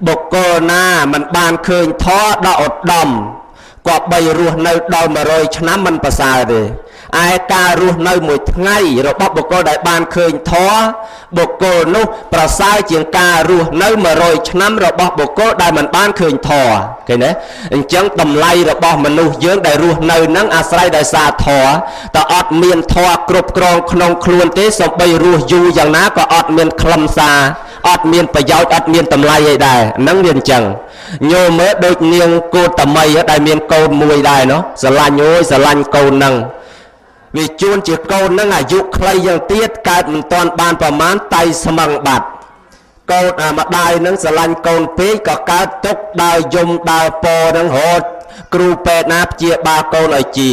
បុគ្គលណាមិនបានឃើញធម៌ដ៏ឧត្តមគប្បីរស់នៅដល់100ឆ្នាំមិនប្រសើរទេ ឯការរស់នៅមួយថ្ងៃរបស់បុគ្គលដែលបានឃើញធម៌បុគ្គលនោះ ប្រសើរជាងការរស់នៅ100ឆ្នាំរបស់បុគ្គលដែលមិនបានឃើញធម៌ឃើញទេអញ្ចឹងតម្លៃរបស់មនុស្សយើងដែលរស់នៅនឹងអាស្រ័យដោយសារធម៌តើអត់មានធម៌គ្រប់គ្រងក្នុងខ្លួនទេសំបីរស់យូរយ៉ាងណាក៏អត់មានខ្លឹមសារអត់មានប្រយោជន៍អត់មានតម្លៃអីដែរហ្នឹងវាអញ្ចឹងញោមមើលដូចនាងកូតមីដែលមានកូនមួយដែរណោះស្រឡាញ់អូយស្រឡាញ់កូនហ្នឹង វាជួនជាកូននឹងអាយុខ្លីយ៉ាងទៀតកើតមិនទាន់បានប្រមាណតៃស្មឹងបាត់កូនអាម្ដាយនឹងស្រឡាញ់កូនពេកក៏កើតទុកដើរយំដើរពនឹងរត់គ្រូពេទ្យណាព្យាបាលកូនឲ្យជា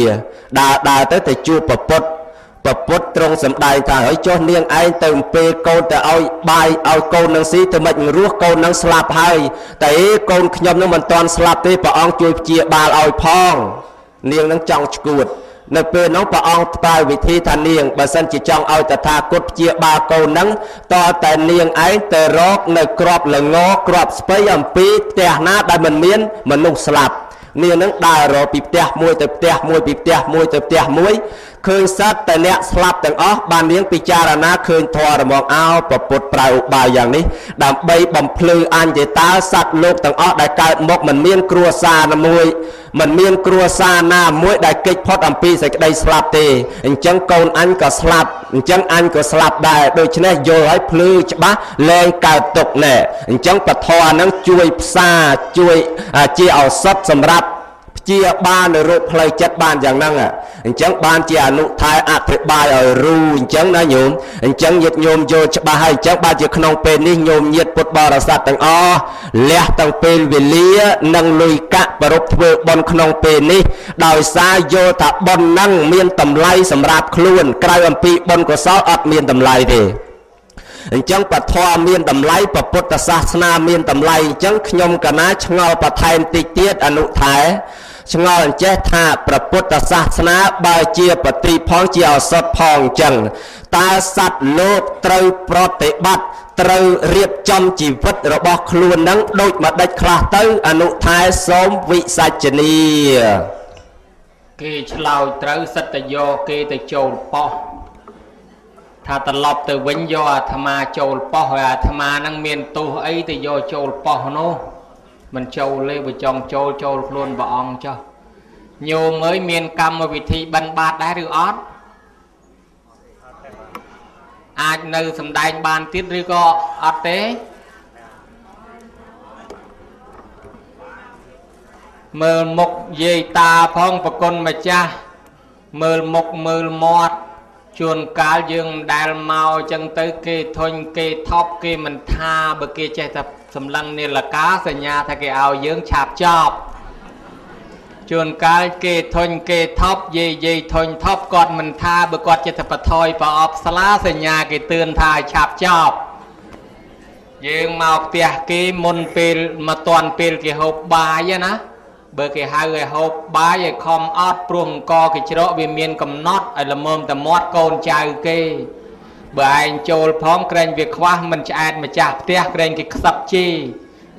ដើរដើរទៅទៅជួបប្រពុតប្រពុតត្រង់សម្ដែងថាហើយចុះនាងឯងទៅអំពេលកូនទៅឲ្យបាយឲ្យកូននឹងស៊ីទៅមិនរស់កូននឹងស្លាប់ហើយតែអេកូនខ្ញុំនឹងមិនទាន់ស្លាប់ទេព្រះអង្គជួយព្យាបាលឲ្យផង នាងនឹងចង់ឈួត នៅពេលនោះព្រះអង្គផ្ដល់វិធីថានាងបើសិនជាចង់ឲ្យតថាគតព្យាបាលកូននឹងតតែនាងឯងទៅរកនៅក្របលងក្របស្ពៃអំពីផ្ទះណាដែលមិនមានមនុស្សស្លាប់នាងនឹងដើររកពីផ្ទះមួយទៅផ្ទះមួយពីផ្ទះមួយទៅផ្ទះមួយ ឃើញសត្វតែអ្នកស្លាប់ទាំងអស់បាននាងពិចារណាឃើញធម៌រមងអោប្រពុតប្រើឧបាយយ៉ាងនេះដើម្បីបំភ្លឺអញ្ញតាសត្វលោកទាំងអស់ដែលកើតមកមិនមានគ្រួសារណាមួយមិនមានគ្រួសារណាមួយដែលគេចផុតអំពីសេចក្តីស្លាប់ទេអញ្ចឹងកូនអញក៏ស្លាប់អញ្ចឹងអញក៏ស្លាប់ដែរដូច្នេះយល់ឲ្យភ្លឺច្បាស់លែងកើតទុកណែអញ្ចឹងពធហ្នឹងជួយផ្សារជួយជាឱសថសម្រាប់ ព្យាបាលនៅរោគផ្លូវចិត្តបានយ៉ាងហ្នឹងអញ្ចឹងបានជាអនុថែអធិប្បាយឲ្យរូអញ្ចឹងណាញោមអញ្ចឹងញាតិញោមយល់ច្បាស់ហើយអញ្ចឹងបានជាក្នុងពេលនេះញោមញាតិពុទ្ធបរិស័ទទាំងអស់លះទាំងពេលវេលានិងលុយកាក់ប្រពធ្វើបន់ក្នុងពេលនេះ ដោយសារយល់ថាបន់ហ្នឹងមានតម្លៃសម្រាប់ខ្លួនក្រៅអំពីបន់កុសលអត់មានតម្លៃទេអញ្ចឹងពធមានតម្លៃពុទ្ធសាសនាមានតម្លៃអញ្ចឹងខ្ញុំកណាឆ្ងល់បន្ថែមតិចទៀតអនុថែ ឆ្ងល់អញ្ចេះថាព្រះពុទ្ធសាសនាបើជាបតិផងជាឱសថផងអញ្ចឹងតើសត្វលោកត្រូវប្រតិបត្តិត្រូវរៀបចំជីវិតរបស់ខ្លួននឹងដូចម្ដេចខ្លះទៅអនុថែសូមវិសាចនីគេឆ្លោយត្រូវសិតតយកគេទៅចូលប៉ោះថាត្រឡប់ទៅវិញយកអាត្មាចូលប៉ោះហើយអាត្មានឹងមានទោសអីទៅយកចូលប៉ោះនោះ មិនចូលទេបើចង់ចូលចូលខ្លួនព្រះអង្គចុះញោមអើយមានកម្មវិធីបិណ្ឌបាតដែរឬអត់អាចនៅសំដែងបានទៀតឬក៏អត់ទេមើលមុខយាយតាផងប្រគុណម្ចាស់មើលមុខមើលមាត់ជួនកាលយើងមិនដែលមកអញ្ចឹងទៅគេធុញគេថប់គេមិនថាបើគេចេះតែ សម្លឹងនាឡិកាសញ្ញាថាគេឲ្យយើងឆាប់ចប់ជួនកាលគេធុញគេថប់យាយយាយធុញថប់គាត់មិនថាបើគាត់ចេះតែបថយប្រអប់ស្លាសញ្ញាគេទឿនថាឲ្យឆាប់ចប់យើងមកផ្ទះគេមុនពេលមកតាន់ពេលគេហូបបាយណាបើគេហៅឲ្យហូបបាយឲ្យខំអត់ព្រោះអង្គគេច្រកវាមានកំណត់ឲ្យល្មមតែមាត់កូនចៅគេ បើឯងចូលផងក្រែងវាខ្វះមិនឆ្អែតម្ចាស់ផ្ទះក្រែងគេខ្សឹបជី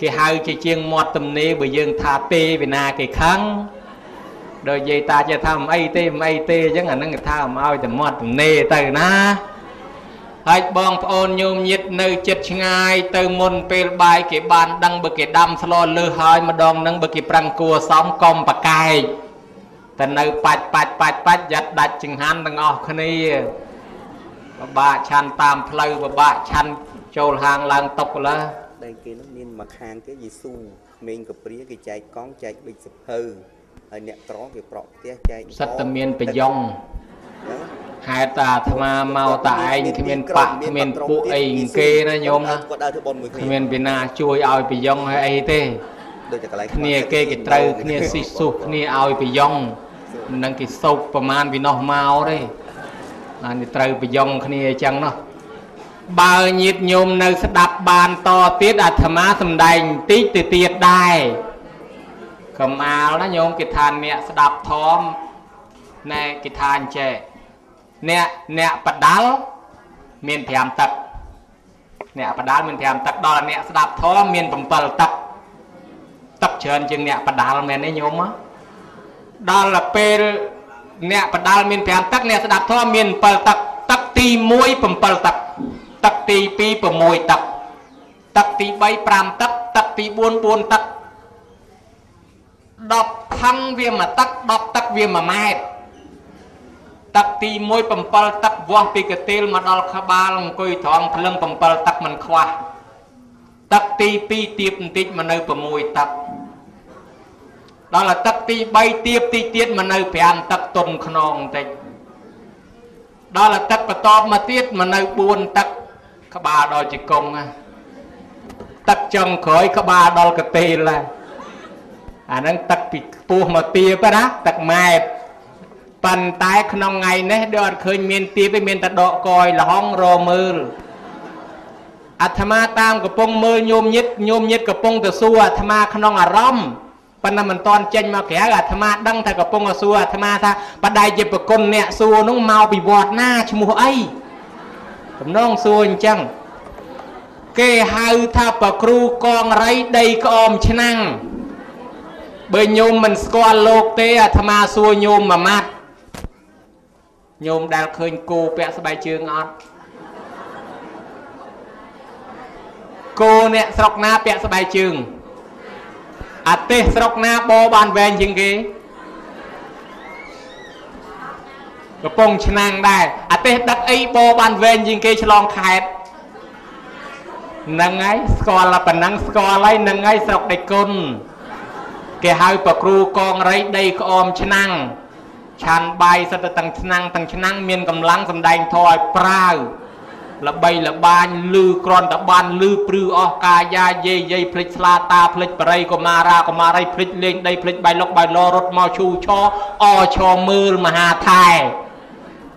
គេហៅជាជាងមាត់ទំនេរបើយើងថាទេវិណាគេខឹងដោយយាយតាចេះថាមិនអីទេមិនអីទេអញ្ចឹងអានឹងគេថាមកឲ្យតែមាត់ទំនេរទៅណាហើយបងប្អូនញោមញាតនៅចិត្តឆ្ងាយទៅមុនពេលបាយគេបានដឹងបើគេដាំស្លលើសហើយម្ដងនឹងបើគេប្រាំងគួសំកុំប្រកែកតែនៅបាច់បាច់បាច់បាច់យ៉ាត់ដាច់ចង្ហាន់ទាំងអស់គ្នា បបាក់ឆាន់តាមផ្លូវបបាក់ឆាន់ចូលហាងឡើងតុកឡើតែគេនោះមានមួយខាងគេយេស៊ូក្មេងកព្រាគេចែកកង់ចែកដូចសភៅហើយអ្នកក្រគេប្រក់ផ្ទះចែកសិតតែមានប្រយ៉ងហេតុតែអាត្មាមកតែឯងគ្មានបាក់គ្មានពួកអីគេណាញោមណាគាត់ដើរធ្វើបនមួយគ្នាគ្មានពីណាជួយឲ្យប្រយ៉ងឲ្យអីទេដូចតែកន្លែងគ្នាគេគេត្រូវគ្នាស៊ីសុះគ្នាឲ្យប្រយ៉ងនឹងគេសោកប្រមាណពីនោះមកទេ បានគេត្រូវប្រយ៉ងគ្នាអញ្ចឹងនោះបើញាតញោមនៅ ស្ដាប់បានតទៀតអាត្មាសំដែងបន្តិចទៅទៀតដែរកំអាលណាញោមគេថាអ្នកស្ដាប់ធម៌ណែគេថាអញ្ចេះអ្នកអ្នកបដាល់មាន5ទឹកអ្នកបដាល់មាន5ទឹកដល់អ្នកស្ដាប់ធម៌មាន7ទឹកទឹកច្រើនជាងអ្នកបដាល់មែនទេញោមដល់ពេល អ្នកបដាល់មាន5ទឹកអ្នកស្ដាប់ធម៌មាន7ទឹកទឹកទី1 7ទឹកទឹកទី2 6ទឹកទឹកទី3 5ទឹកទឹកទី4 4ទឹក10ផឹងវាមួយទឹក10ទឹកវា1ម៉ែត្រទឹកទី1 7ទឹកវាស់ពីកទេលមកដល់ក្បាលអង្គុយត្រង់ភ្លឹង7ទឹកមិនខ្វះទឹកទី2ទៀបបន្តិចមកនៅ6ទឹក ដល់ទឹកទី3ទៀបទីទៀតមកនៅ5ទឹកទុនខ្នងបន្តិចដល់ទឹកបន្តមកទៀតមកនៅ4ទឹកក្បាលដល់ជង្គង់ទឹកចុងក្រោយក្បាលដល់កទេលអាហ្នឹងទឹកពីខ្ពស់មកទៀបណាទឹកម៉ែត្រប៉ុន្តែក្នុងថ្ងៃនេះដូចអត់ឃើញមានទៀបទេមានតែដកកយលហងរមើលអាត្មាតាមកំពុងមើលញោមញិតញោមញិតកំពុងទៅសួរអាត្មាក្នុងអារម្មណ៍ ប៉ុន្តែមិនតាន់ចេញមកក្រៅអាត្មាដឹងថាកំពុងសួរអាត្មាថាបដៃជាប្រគុណអ្នកសួរនោះមកពីវត្តណាឈ្មោះអីទំនងសួរអញ្ចឹងគេហៅថាប្រគ្រូកងរៃដីក្អមឆ្នាំងបើញោមមិនស្គាល់លោកទេអាត្មាសួរញោមមួយម៉ាត់ញោមដែលឃើញគោពាក់ស្បែកជើងអត់គោអ្នកស្រុកណាពាក់ស្បែកជើង អាទេសស្រុកណាបបានវែងជាងគេកំពង់ឆ្នាំងដែរអាទេសដឹកអីបបានវែងជាងគេឆ្លងខេត្តហ្នឹងហើយស្គាល់តែប៉ុណ្ណឹងស្គាល់ហើយហ្នឹងហើយស្រុកដេគុណគេហៅប្រគ្រូកងរៃដីក្អមឆ្នាំងឆានបាយសិតតែទាំងឆ្នាំងទាំងឆ្នាំងមានកម្លាំងសម្ដែងធម៌ឲ្យប្រាវ ល្បីល្បាញលឺក្រន់តបានលឺព្រឺអស់កាយាយាយយាយភ្លេចស្លាតាភ្លេចបរិយកុមារាកុមារីភ្លេចលេងដីភ្លេចបៃលុកបៃលរត់មកឈូឆអឈមើលមហាថែ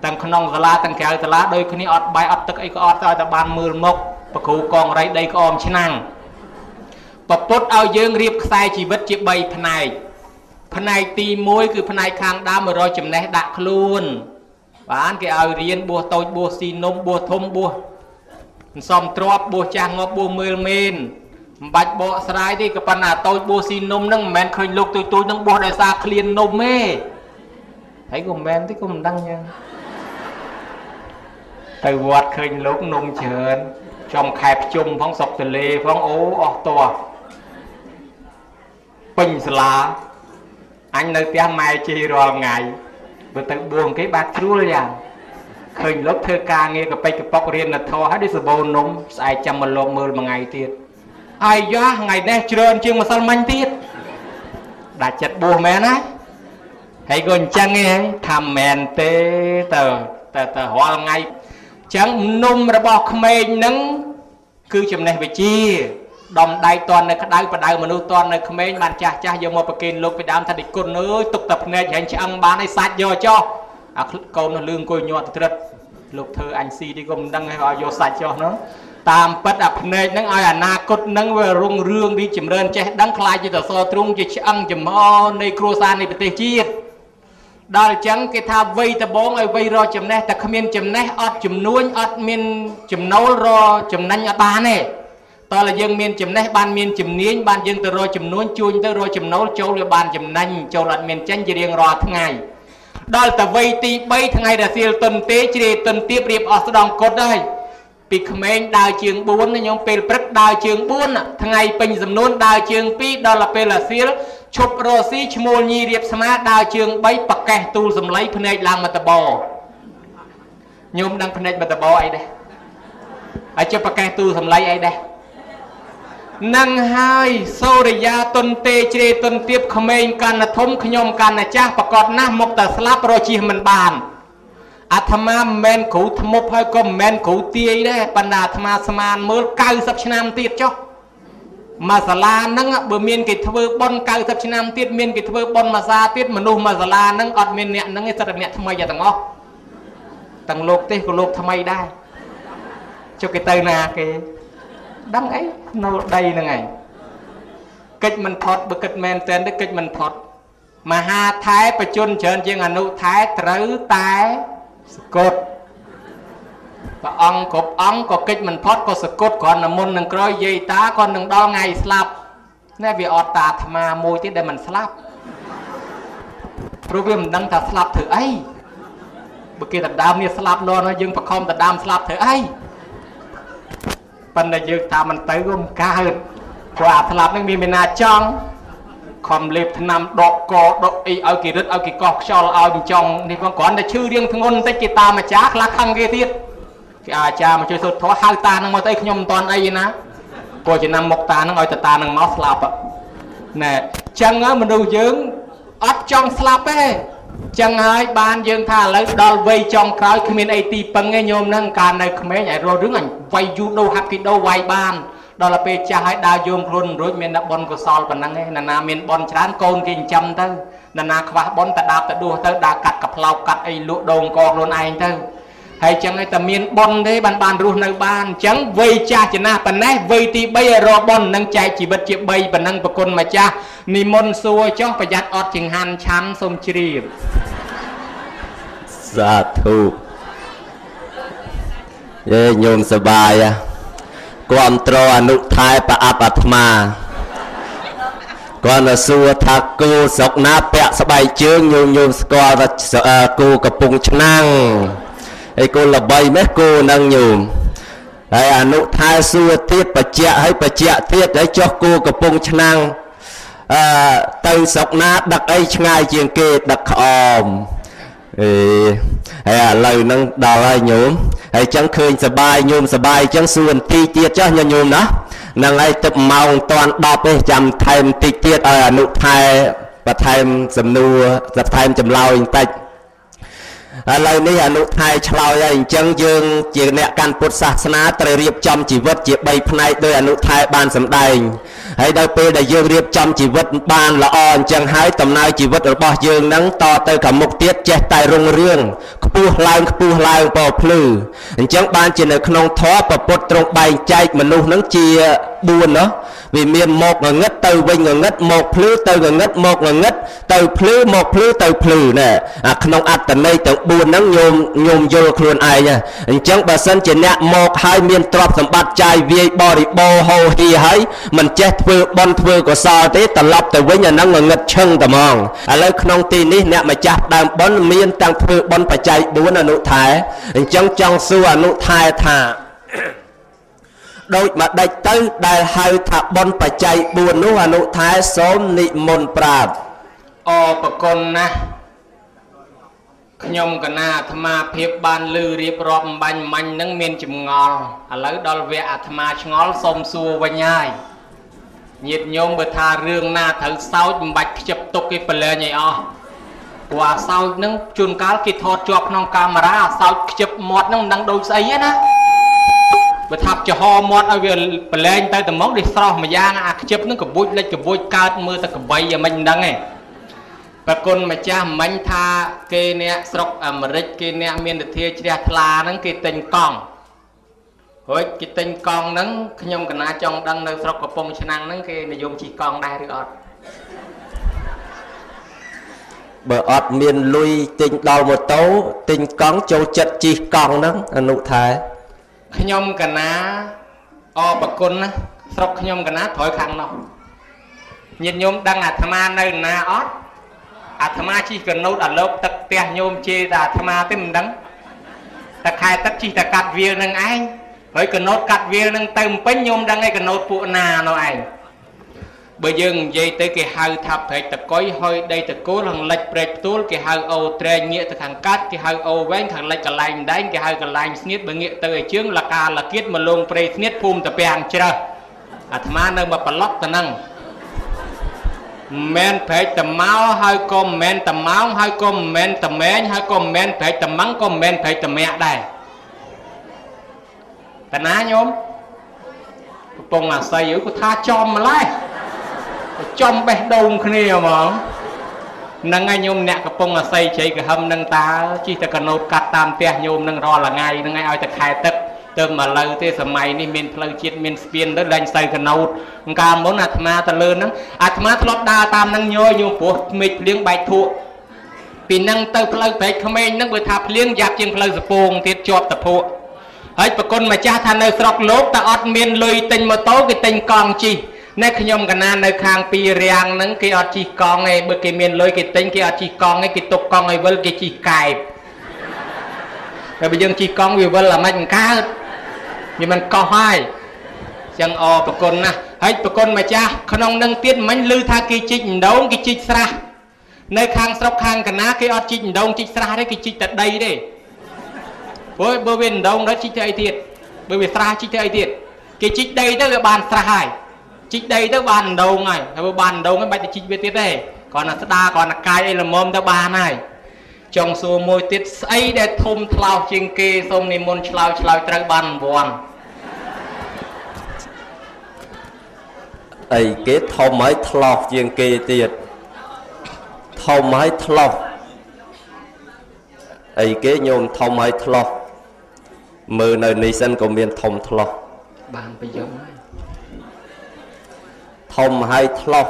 ទាំងក្នុងសាលាទាំងក្រៅសាលាដូចគ្នាអត់បាយអត់ទឹកអីក៏អត់តែបានមើលមុខប្រគ្រូកងរៃដីក្អមឆ្នាំងពពុតឲ្យយើងរៀបខ្សែជីវិតជា3ផ្នែកផ្នែកទី1គឺផ្នែកខាងដើមរយចំណេះដាក់ខ្លួន បានគេឲ្យរៀនបួសតូចបួសស៊ីនំបួសធំបួសសំទ្របបួសចាស់ងាប់បួសមើលមេនមិនបាច់បកស្រាយទេក៏ប៉ុន្តែតូចបួសស៊ីនំហ្នឹងមិនមែនឃើញលោកទូចទូចហ្នឹងបួសដោយសារឃ្លាននំទេហើយក៏មិនមែនទេក៏មិនដឹងយ៉ាងទៅវត្តឃើញលោកនំច្រើនចំខែភ្ជុំផងសុកទលេផងអូអស់តោះពេញសាលាអញនៅផ្ទះម៉ែជិះរាល់ថ្ងៃ បើទៅបួងគេបាត់ជ្រួលយ៉ាងឃើញលោកធ្វើការងារកប៉ិចកប៉ុករៀននធហើយដូចសបោនំស្អែកចាំមកលោកមើលមួយថ្ងៃទៀតអាយយ៉ាថ្ងៃនេះច្រើនជាងម្សិលមិញទៀតដាច់ចិត្តបួសមែនណាហើយក៏អញ្ចឹងឯងថាមែនទេទៅតែតែរាល់ថ្ងៃអញ្ចឹងនំរបស់ក្មេងហ្នឹងគឺចំណេះវិជ្ជា ដំដៃតននៅក្តៅបដៅមនុស្សតននៅក្មេងបានចាស់ចាស់យកមកប្រគេនលោកពីដើមថាដេចគុណអើយទុកតែភ្នែកហែងឆ្អឹងបានឲ្យសាច់យកចោះអាកូននោះលឿងអង្គុយញាត់ត្រិតលោកធ្វើអញស៊ីទីក៏មិនដឹងឲ្យយកសាច់ចោះនោះតាមពិតអាភ្នែកហ្នឹងឲ្យអនាគតហ្នឹងវារុងរឿងរីចម្រើនចេះដឹងខ្លាចជាតសទ្រង់ជាឆ្អឹងចំហនៃគ្រួសារនៃប្រទេសជាតិដល់អញ្ចឹងគេថាវ័យដបងឲ្យវ័យរកចំណេះតែគ្មានចំណេះអត់ចំនួនអត់មានចំណូលរកចំណេញអត់បានទេ តើយើងមានចំណេះបានមានជំនាញបានយើងទៅរកចំនួនជួញទៅរកចំណូលចូលវាបានចំណេញចូលអត់មានចេញជារៀងរាល់ថ្ងៃដល់តែវ័យទី3ថ្ងៃរសៀលតុនទេជ្រេតុនទៀបរៀបអស់ស្ដងកុដហើយពីក្មេងដើរជើង4ណាខ្ញុំពេលព្រឹកដើរជើង4ថ្ងៃពេញសំនួនដើរជើង2ដល់ពេលរសៀលឈប់រស៊ីឈ្មោលញីរៀបស្មាដើរជើង3ប្រកេះទូលសំឡីភ្នែកឡើងមកតបញោមដឹងភ្នែកមកតបអីដែរហើយជិះប្រកេះទូលសំឡីអីដែរ នឹងហើយសូរិយាទុនទេជ្រេទុនទៀបក្មេងកាន់តែធំខ្ញុំកាន់តែចាស់ប្រកបណាស់មកតែស្លាប់រជិះមិនបានអាត្មាមិនមែនគ្រូធ្មប់ហើយក៏មិនមែនគ្រូទាយដែរប៉ុន្តែអាត្មាស្មានមើល90ឆ្នាំទៀតចុះមួយសាលាហ្នឹងបើមានគេធ្វើប៉ុន90ឆ្នាំទៀតមានគេធ្វើប៉ុនមួយសាទៀតមនុស្សមួយសាលាហ្នឹងអត់មានអ្នកហ្នឹងទេសិតតែអ្នកថ្មីទាំងអស់ទាំងលោកទេសក៏លោកថ្មីដែរចុះគេទៅណាគេ ដឹងអីនៅដីហ្នឹងឯងកិច្ចមិនផុតបើគិតមែនតើកិច្ចមិនផុតមហាថែបជនច្រើនជាងអនុថែត្រូវតែសកត់ព្រះអង្គគ្រប់អង្គក៏កិច្ចមិនផុតក៏សកត់គ្រាន់តែមុននឹងក្រោយយាយតាក៏នឹងដល់ថ្ងៃស្លាប់ណែវាអត់តាអាត្មាមួយទៀតដែលមិនស្លាប់ព្រោះវាមិនដឹងថាស្លាប់ធ្វើអីបើគេដណ្ដើមនេះស្លាប់លន់ហើយយើងបខំដណ្ដើមស្លាប់ធ្វើអី ប៉ុន្តែយើងតាមមិនទៅក៏មិនកើតព្រោះអាស្លាប់នឹងមានមេណាចង់ខំលេបថ្នាំដកកដកអីឲ្យគេរឹតឲ្យគេកោះខ្យល់ឲ្យចង់នេះផងគ្រាន់តែឈឺរៀងធ្ងន់បន្តិចគេតាមអាចារ្យខ្លះខឹងគេទៀតគេអាចារ្យមកជួយសូត្រធម៌ហៅតានឹងមកទៅខ្ញុំមិនតាន់អីណាព្រោះចំណាំមុខតានឹងឲ្យតាតានឹងមកស្លាប់ណែចឹងមនុស្សយើងអត់ចង់ស្លាប់ទេ ចឹងហើយបានយើងថាឥឡូវដល់វ័យចុងក្រោយគ្មានអីទីពឹងទេញោមហ្នឹងកាលនៅក្មេងឲ្យរស់រឿងអញវាយយូដូហាប់គីដូវាយបានដល់ទៅពេលចាស់ហើយដើរយមខ្លួនរួចមានតែបនកុសលប៉ុណ្ណឹងឯងណានាមានបនច្រើនកូនគេចិញ្ចឹមទៅណានាខ្វះបនតដាបតដួសទៅដើរកាត់កផ្លោកកាត់អីលក់ដូងកខ្លួនឯងទៅ ហើយចឹងឯងតែមានបនទេបានបានរស់នៅបានអញ្ចឹងវ័យចាស់ចំណាស់ប៉ុណ្ណេះវ័យទី3ឲ្យរកបននឹងចែកជីវិតជា3ប៉ុណ្ណឹងប្រគុណម្ចាស់និមន្តសួរចុះប្រយ័ត្នអត់ចង្ហាន់ឆាន់សូមជ្រាបសាធុយេញោមសបាយគាំទ្រអនុថែប្រអប់អាត្មាគាត់ទៅសួរថាគូស្រុកណាពាក់ស្បែកជើងញោមញោមស្គាល់ថាគូកំពុងឆ្នាំង ហើយគូល្បីម៉េះគូនឹងញោមហើយអនុថែសួរទៀតបច្ចៈហើយបច្ចៈទៀតហើយចុះគូកំពុងឆ្នាំងអឺទៅស្រុកណាដឹកអីឆ្ងាយជាងគេដឹកក្អមអេហើយឥឡូវហ្នឹងដល់ហើយញោមហើយចឹងឃើញសបាយញោមសបាយចឹងសួរបន្តិចទៀតចុះញោមណាហ្នឹងហើយទឹកម៉ោងតាន់10ទេចាំថែមបន្តិចទៀតឲ្យអនុថែបន្ថែមសំណួរបន្ថែមចម្លើយបន្តិច ឥឡូវនេះអនុថែឆ្លើយហើយអញ្ចឹងយើងជាអ្នកកាន់ពុទ្ធសាសនាត្រូវរៀបចំជីវិតជា3ផ្នែកដោយអនុថែបានសម្ដែងហើយដល់ពេលដែលយើងរៀបចំជីវិតបានល្អអញ្ចឹងហើយដំណើរជីវិតរបស់យើងនឹងតទៅខាងមុខទៀតចេះតែរុងរឿងខ្ពស់ឡើងខ្ពស់ឡើងពណ៌ភ្លឺអញ្ចឹងបានជានៅក្នុងធម៌ប្រពុតត្រង់បែង ចែកមនុស្សនឹងជា4ណោះវាមានមកងងឹតទៅវិញងងឹតមកភ្លឺទៅងងឹតមកងងឹតទៅភ្លឺមកភ្លឺទៅភ្លឺណែអាក្នុងអត្តន័យទាំង4ហ្នឹងញោមញោមយល់ខ្លួនឯងអញ្ចឹងបើសិនជាអ្នកមកហើយមានទ្រព្យសម្បត្តិចាយវាយបរិបោហោហីហើយមិនចេះធ្វើបន់ធ្វើកុសលទេត្រឡប់ទៅវិញអាហ្នឹងងងឹតឈឹងតែហ្មងឥឡូវក្នុងទីនេះអ្នកម្ចាស់ដើមបន់មានទាំងធ្វើបន់បច្ច័យ4អនុថែអញ្ចឹងចង់សួរអនុថែថា ដូចមកដេចទៅដែលហៅថាបនបច្ច័យ4នោះអនុថែសូមនិមន្តប្រាប់អប្រគុណណាស់ខ្ញុំកណាអាត្មាភាពបានលឺរៀបរាប់អំបញ្ញមាញ់នឹងមានចម្ងល់ឥឡូវដល់វគ្គអាត្មាឆ្ងល់សូមសួរវិញហើយញាតញោមបើថារឿងណាត្រូវសោចមិនបាច់ខ្ជិបទុកគេប្រឡែងឲ្យអស់ព្រោះអាសោចហ្នឹងជួនកាលគេថតជាប់ក្នុងកាមេរ៉ាអាសោចខ្ជិបមាត់ហ្នឹងមិនដឹងដូចស្អីទេណា បើថាប់ចំហមាត់ឲ្យវាប្រឡែងទៅទៅមកនេះស្រស់មួយយ៉ាងអាខ្ជិបហ្នឹងកបុចលិចកបុចកើតមើលទៅកបីយ៉ាងមិនដឹងទេប្រគុណម្ចាស់មិញថាគេអ្នកស្រុកអាមេរិកគេអ្នកមានទធាជ្រះថ្លាហ្នឹងគេទិញកង់រួចគេទិញកង់ហ្នឹងខ្ញុំកណាចង់ដឹងនៅស្រុកកំពង់ឆ្នាំងហ្នឹងគេនិយមជិះកង់ដែរឬអត់បើអត់មានលុយទិញដល់ម៉ូតូទិញកង់ចូលចិត្តជិះកង់ហ្នឹងអនុថែ ខ្ញុំកណាអប្រគុណណាស្រុកខ្ញុំកណាត្រយខាងនោះញាតិញោមដឹងអាត្មានៅណាអត់អាត្មាជិះកណូតអាលោកទឹកផ្ទះញោមជេរតែអាត្មាទេមិនដឹងតែខែទឹកជិះតែកាត់វាលនឹងឯងហើយកណូតកាត់វាលនឹងទៅពេញញោមដឹងឯកណូតពួកណានោះឯង បើយើងនិយាយទៅគេហៅថាព្រែកតកុយហុយដីតកូលខាងលិចព្រែកផ្ទួលគេហៅអូត្រែងងាកទៅខាងកាត់គេហៅអូវែងខាងលិចកន្លែងដែងគេហៅកន្លែងស្នៀតបើងាកទៅឲ្យជើងលកាលកៀតមកលងព្រៃស្នៀតភូមិតាពាំងច្រឹះអាត្មានៅមកប្រឡប់ទៅហ្នឹងមិនមែនព្រែកតមកហើយក៏មិនមែនតម៉ោងហើយក៏មិនមែនតមែងហើយក៏មិនមែនព្រែកតម៉ាំងក៏មិនមែនព្រែកតមាក់ដែរតាណាញោមកំពុងអាស័យអើគាត់ថាចំម្លេះ ចំបេះដូងគ្នាហ្មងហ្នឹងហើយញោមអ្នកកំពុងអាស័យជ្រៃក្រហមនឹងតើជិះតែកណូតកាត់តាមផ្ទះញោមនឹងរាល់ថ្ងៃហ្នឹងហើយឲ្យតែខែទឹកទៅមកលើទេសម័យនេះមានផ្លូវជាតិមានស្ពានទៅលែងសូវកណូតកាលមុនអាត្មាទៅលើហ្នឹងអាត្មាធ្លាប់ដើរតាមហ្នឹងញយញោមព្រោះមេឃភ្លៀងបែកធក់ពីហ្នឹងទៅផ្លូវព្រែកក្មេងហ្នឹងបើថាភ្លៀងយ៉ាប់ជាងផ្លូវសពងទៀតជាប់តភក់ហើយប្រគុណម្ចាស់ថានៅស្រុកលោកតែអត់មានលុយទិញម៉ូតូគេទិញកង់ជិះ ណែខ្ញុំកណានៅខាងពីរាំងហ្នឹងគេអត់ជិះកង់ទេបើគេមានលុយគេទិញគេអត់ជិះកង់ទេគេទុកកង់ឲ្យវិលគេជិះកែបតែបើយើងជិះកង់វាវិលអាម៉េចមិនកើតវាមិនកោះហើយចឹងអប្រគុណណាស់ហើយប្រគុណម្ចាស់ក្នុងនឹងទៀតមិញឮថាគេជីកដងគេជីកស្រះនៅខាងស្រុកខាងកណាគេអត់ជីកដងជីកស្រះទេគេជីកតែដីទេព្រោះបើវាដងដល់ជីកទៅអីទៀតបើវាស្រះជីកទៅអីទៀតគេជីកដីទៅវាបានស្រះហើយ ជីកដីទៅបានដងហើយហើយបើបានដងហើយបាច់ទៅជីកវាទៀតទេគ្រាន់តែស្ដាគ្រាន់តែកាយអីល្មមទៅបានហើយចង់សួរមួយទៀតស្អីដែលធំថ្លោសជាងគេសូមនិមន្តឆ្លើយឆ្លើយត្រូវបានរង្វាន់អីគេធំហើយថ្លោះជាងគេទៀតធំហើយថ្លោះអីគេញោមធំហើយថ្លោះមើលនៅនេះសិនក៏មានធំថ្លោះបានប្រយោជន៍ហើយ ធំហើយថ្លោះ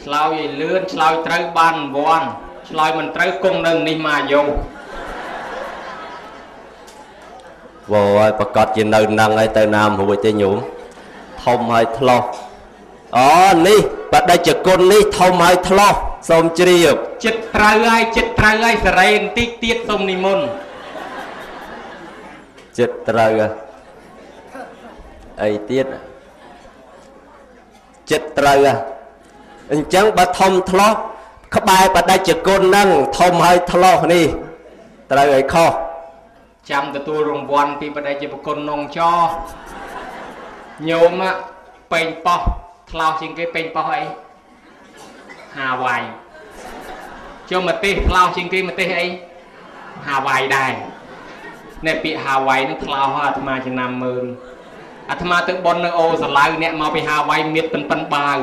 ឆ្លើយឲ្យលឿនឆ្លើយត្រូវបានរង្វាន់ឆ្លើយមិនត្រូវគង់នៅនេះមកអាយុវ៉ហើយប្រកាសជានៅនឹងហើយទៅណាមរួចទេញោមធំហើយថ្លោះអូនេះបដិជគុណនេះធំហើយថ្លោះសូមជ្រាបចិត្តត្រូវហើយចិត្តត្រូវហើយសេរីបន្តិចទៀតសូមនិមន្តចិត្តត្រូវហ៎អីទៀត ចិត្តត្រូវហ៎អញ្ចឹងបើធំថ្លោះក្បែរបដិជគុណហ្នឹងធំហើយថ្លោះនេះត្រូវឲ្យខុសចាំទទួលរង្វាន់ពីបដិជាប្រគុណនងចញោមอะពេញប៉ោះថ្លោសជាងគេពេញប៉ោះអីហាវ៉ៃចុះមកទេសថ្លោសជាងគេមកទេសអីហាវ៉ៃដែរណែពាក្យហាវ៉ៃនឹងថ្លោសអាត្មាចំណាំមើល អាត្មាទៅប៉ុននៅអូសាឡៅអ្នកមកពីហាវ៉ៃមៀតប៉ិនប៉ិនបាវ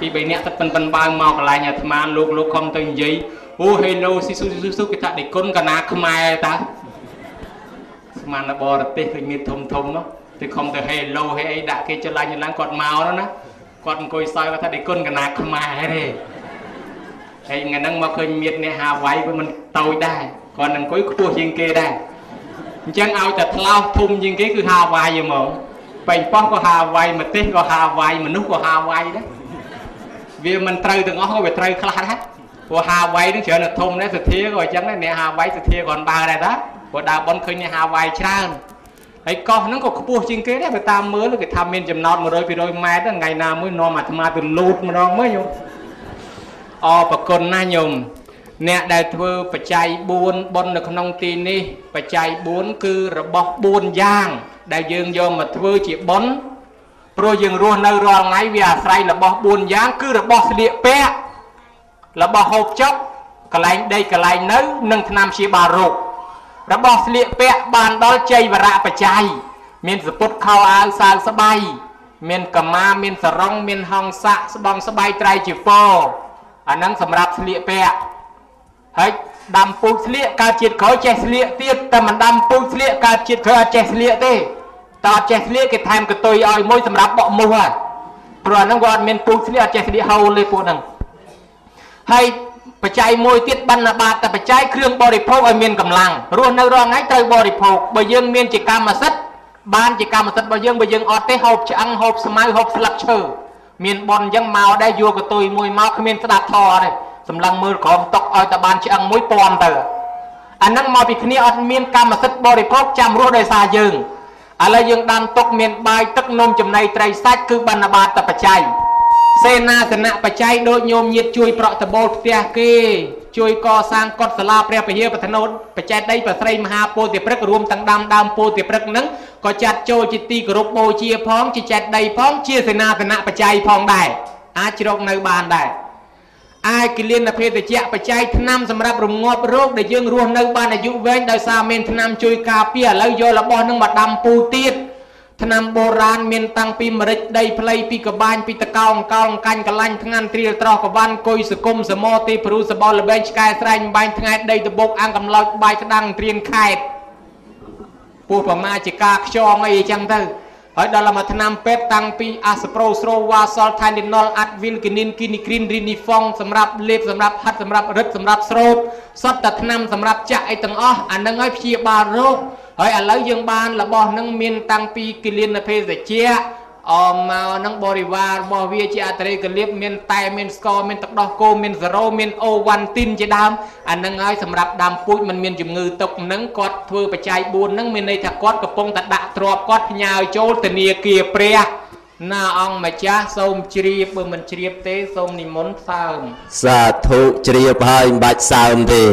ពីបីអ្នកទឹកប៉ិនប៉ិនបាវមកកន្លែងអាត្មាលោកលោកខំទៅនិយាយអូហេឡូស៊ីស៊ូស៊ីស៊ូគេថាដេគុណកណាខ្មែរតាស្មាននៅបរទេសឃើញមានធំធំនោះទៅខំទៅហេឡូហេអីដាក់គេចលាញ់ចឡើងគាត់មកនោះណាគាត់អង្គុយសើគាត់ថាដេគុណកណាខ្មែរទេហើយថ្ងៃហ្នឹងមកឃើញមានអ្នកហាវ៉ៃវាមិនតូចដែរគាត់នឹងអង្គុយខ្ពស់ជាងគេដែរអញ្ចឹងឲ្យតែថ្លោសធំជាងគេគឺហាវ៉ៃហ្មង បែងប៉ោះក៏ហាវ៉ៃម្ទេសក៏ហាវ៉ៃមនុស្សក៏ហាវ៉ៃដែរវាមិនត្រូវទាំងអស់ក៏វាត្រូវខ្លះដែរព្រោះហាវ៉ៃនឹងច្រើនតែធំដែរសទ្ធាក៏អញ្ចឹងដែរអ្នកហាវ៉ៃសទ្ធាក៏ដើរដែរតាព្រោះដើរបនឃើញអ្នកហាវ៉ៃច្រើនហើយកោះហ្នឹងក៏ខ្ពស់ជាងគេដែរបើតាមមើលគេថាមានចំណោត100 200ម៉ែត្រថ្ងៃណាមួយនាំអាត្មាទៅលូតម្ដងមើលញោមអប្រគុណណាស់ញោមអ្នកដែលធ្វើបច្ច័យ4បុណ្យនៅក្នុងទីនេះបច្ច័យ4គឺរបស់4យ៉ាង ដែលយើងយកមកធ្វើជាបុណ្យព្រោះយើងរស់នៅរាល់ថ្ងៃវាអាស្រ័យរបស់4យ៉ាងគឺរបស់ស្លៀកពាក់របស់ហូបចុកកន្លែងដីកន្លែងនៅ និងថ្នាំព្យាបាលរោគរបស់ស្លៀកពាក់បានដល់ជ័យវរៈបច្ច័យមានសពុតខោអាវសាវស្បៃមានកម៉ាមានសរង មានហង្ស័កស្បង់ស្បៃត្រៃជីពអាហ្នឹងសម្រាប់ស្លៀកពាក់ហើយ ដាំពូជស្លៀកកើតជាតិក្រោយចេះស្លៀកទៀតតែមិនដាំពូជស្លៀកកើតជាតិក្រោយអត់ចេះស្លៀកទេតើអត់ចេះស្លៀកគេថែមកតុយឲ្យមួយសម្រាប់បក់មូសហ่ะព្រោះអាហ្នឹងគាត់អត់មានពូជស្លៀកអត់ចេះស្លៀកហូលទេពួកហ្នឹងហើយបច្ច័យមួយទៀតបណ្ណាបាតតែបច្ច័យគ្រឿងបរិភោគឲ្យមានកម្លាំងរស់នៅរាល់ថ្ងៃត្រូវបរិភោគបើយើងមានជាកម្មសិទ្ធិបានជាកម្មសិទ្ធិរបស់យើងបើយើងអត់ទេហូបឆ្អឹងហូបស្មៅហូបស្លឹកឈើមានបនអញ្ចឹងមកដែរយកកតុយមួយមកគ្មានស្ដាប់ធរទេ សម្លឹងមើលក្រមតុកឲ្យតែបានឆ្អឹងមួយពាន់ទៅអាហ្នឹងមកពីគ្នាអត់មានកម្មសិទ្ធិបរិភោគចាំរស់ដោយសារយើងឥឡូវយើងដាំទុកមានបាយទឹកនំចំណីត្រីសាច់គឺបណ្ណបាតបច្ច័យសេនាសនៈបច្ច័យដូចញោមញាតជួយប្រក់តបូលផ្ទះគេជួយកសាងកុដិសាលាព្រះពហិបថនោតបច្ច័យដីប្រស្រីមហាពោធិព្រឹករួមទាំងដាំដើមពោធិព្រឹកហ្នឹងក៏ចាត់ចូលជាទីគោរពបូជាផងជាចេតដីផងជាសេនាសនៈបច្ច័យផងដែរអាចជ្រកនៅបានដែរ អាចគិលានភេទជ្ជៈបច្ច័យថ្នាំសម្រាប់រងាប់រោគដែលយើងរស់នៅបានអាយុវែងដោយសារមានថ្នាំជួយការពារឥឡូវយករបស់នឹងមកដាំពូទៀតថ្នាំបុរាណមានតាំងពីមរិចដីផ្លៃពីកបាញពីតកោអង្កោអង្កាញ់កលាញ់ថ្ងាន់ត្រៀលត្រោះកវ៉ាន់គុយសគុំសមោទីព្រុសបលល្បែងឆ្កែស្រែងបាញ់ថ្ងៃដីតបុកអាំងកំឡោចបាយក្តាំងត្រៀនខេតពោះប្រមាជាការខ្យងអីអញ្ចឹងទៅ ហើយដល់មកឆ្នាំពេទ្យតាំងពីអាសប្រូស្រូវ៉ាសលថៃលីណុលអាត់វីលគីនីនគីនីគ្រីនរីនីហ្វុងសម្រាប់លេបសម្រាប់ហាត់សម្រាប់រឹតសម្រាប់ស្រោបសតតែឆ្នាំសម្រាប់ចាក់អីទាំងអស់អានឹងឲ្យព្យាបាលរោគហើយឥឡូវយើងបានរបស់នឹងមានតាំងពីគិលានភេសជ្ជៈ អមមកនឹងបរិវាររបស់វាជាអតរិកលៀបមានតែមានស្ករមានទឹកដោះគោមានសេរ៉ូមានអូវ៉ាន់ទីនជាដើមអានឹងហើយសម្រាប់ដើមពូជมันមានជំងឺទុកនឹងគាត់ធ្វើបច្ច័យ4នឹងមានន័យថាគាត់កំពុងតែដាក់ទ្របគាត់ផ្ញើចូលធនាគារព្រះ ណាអង្គម្ចាស់សូមជ្រាបបើមិនជ្រាបទេសូមនិមន្តសើមសាធុជ្រាបហើយមិនបាច់សើមទេ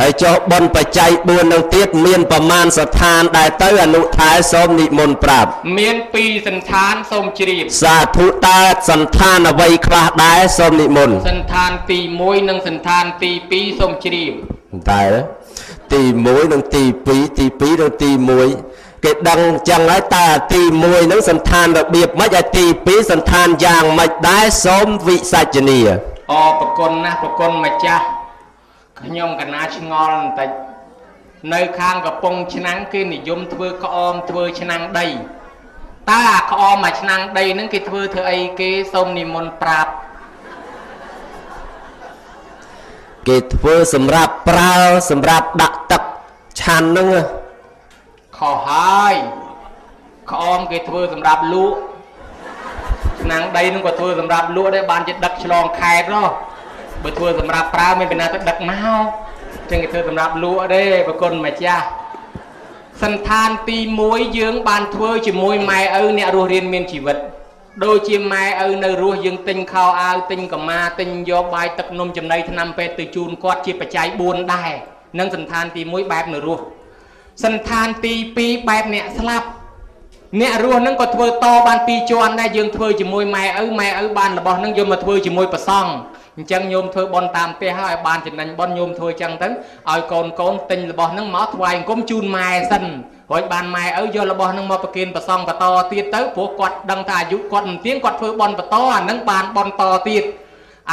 ហើយចុះបុណ្យបច្ច័យ4នឹងទៀតមានប្រមាណស្ថានដែលទៅអនុថែសូមនិមន្តប្រាប់មាន2សន្តានសូមជ្រាបសាធុតើសន្តានអ្វីខ្លះដែរសូមនិមន្តសន្តានទី1និងសន្តានទី2សូមជ្រាបតែទី1និងទី2ទី2និងទី1 គេដឹងចឹងហើយតើទី1ហ្នឹងសន្តានរបៀបម៉េចហើយទី2សន្តានយ៉ាងម៉េចដែរសូមវិសាចនីអប្រគុណណាស់ប្រគុណម្ចាស់ខ្ញុំកណាឆ្ងល់បន្តិចនៅខាងកំពង់ឆ្នាំងគេនិយមធ្វើក្អមធ្វើឆ្នាំងដីតើអាក្អមមួយឆ្នាំងដីហ្នឹងគេធ្វើធ្វើអីគេសូមនិមន្តប្រាប់គេធ្វើសម្រាប់ប្រើសម្រាប់ដាក់ទឹកឆាន់ហ្នឹង ខុសហើយក្អមគេធ្វើសម្រាប់លក់ឆ្នាំងដីនឹងក៏ធ្វើសម្រាប់លក់ដែរបានជាដឹកឆ្លងខេតនោះបើធ្វើសម្រាប់ប្រើមានពីណាទៅដឹកមកចឹងគេធ្វើសម្រាប់លក់ទេប្រគុណម្ចាស់សន្តានទី1យើងបានធ្វើជាមួយម៉ែឪអ្នករស់រៀនមានជីវិតដូចជាម៉ែឪនៅរស់យើងទិញខោអាវទិញកម្មាទិញយកបាយទឹកនំចំណីថ្នាំពេទ្យទៅជូនគាត់ជាបច្ច័យ4ដែរនឹងសន្តានទី1បែបនៅរស់ សន្តានទី2បែបអ្នកស្លាប់អ្នករស់នឹងក៏ធ្វើតបានពីរជាន់ដែរយើងធ្វើជាមួយម៉ែឪម៉ែឪបានរបស់នឹងយកមកធ្វើជាមួយប្រសង់អញ្ចឹងញោមធ្វើបន់តាមផ្ទះហើយបានចំណេញបន់ញោមធ្វើអញ្ចឹងទៅឲ្យកូនកូនទិញរបស់នឹងមកថ្វាយអង្គមជូនម៉ែសិនរួចបានម៉ែឪយករបស់នឹងមកប្រគេនប្រសង់បន្តទៀតទៅព្រោះគាត់ដឹងថាអាយុគាត់មិនទៀងគាត់ធ្វើបន់បន្តអានឹងបានបន់តទៀត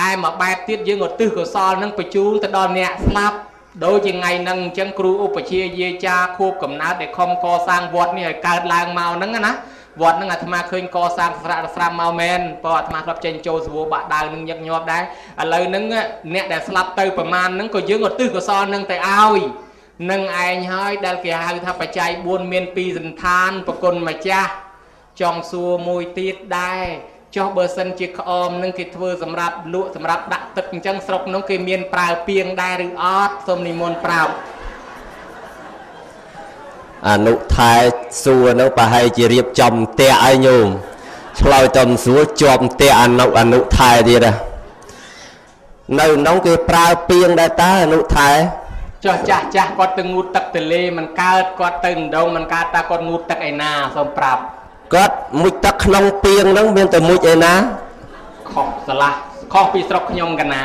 ឯមួយបែបទៀតយើងឧទ្ទិសកុសលនឹងបញ្ជូនទៅដល់អ្នកស្លាប់ ដូចជាថ្ងៃហ្នឹងអញ្ចឹងគ្រូឧបជាយាចាខួបកំណើតដែលខំកសាងវត្តនេះឲ្យកើតឡើងមកហ្នឹងណាវត្តហ្នឹងអាត្មាឃើញកសាងស្រាក់ស្រាំមកមែនព្រោះអាត្មាធ្លាប់ចេញចូលសវបាក់ដាវនឹងញឹកញាប់ដែរឥឡូវហ្នឹងអ្នកដែលស្លាប់ទៅប្រមាណហ្នឹងក៏យើងឧទ្ទិសកុសលនឹងទៅឲ្យនឹងឯងហើយដែលគេហៅថាបច្ច័យ4មាន2សន្តានប្រគុណម្ចាស់ចង់សួរមួយទៀតដែរ ចុះបើសិនជាក្អមនឹងគេធ្វើសម្រាប់លក់សម្រាប់ដាក់ទឹកអញ្ចឹងស្រុកនោះគេមានប្រើពីងដែរឬអត់សូមនិមន្តប្រាប់អនុថែសួរនោះប្រហែលជារៀបចំផ្ទះឲ្យញោមឆ្លើយតំសួរជាប់ផ្ទះអនុអនុថែទៀតនៅក្នុងគេប្រើពីងដែរតើអនុថែចុះចាស់ចាស់គាត់ទៅងូតទឹកទលេមិនកើតគាត់ទៅដងមិនកើតតើគាត់ងូតទឹកឯណាសូមប្រាប់ គាត់មុជទឹកក្នុងពីងហ្នឹងមានតែមុជឯណាខុសឆ្លាស់ខុសពីស្រុកខ្ញុំកណា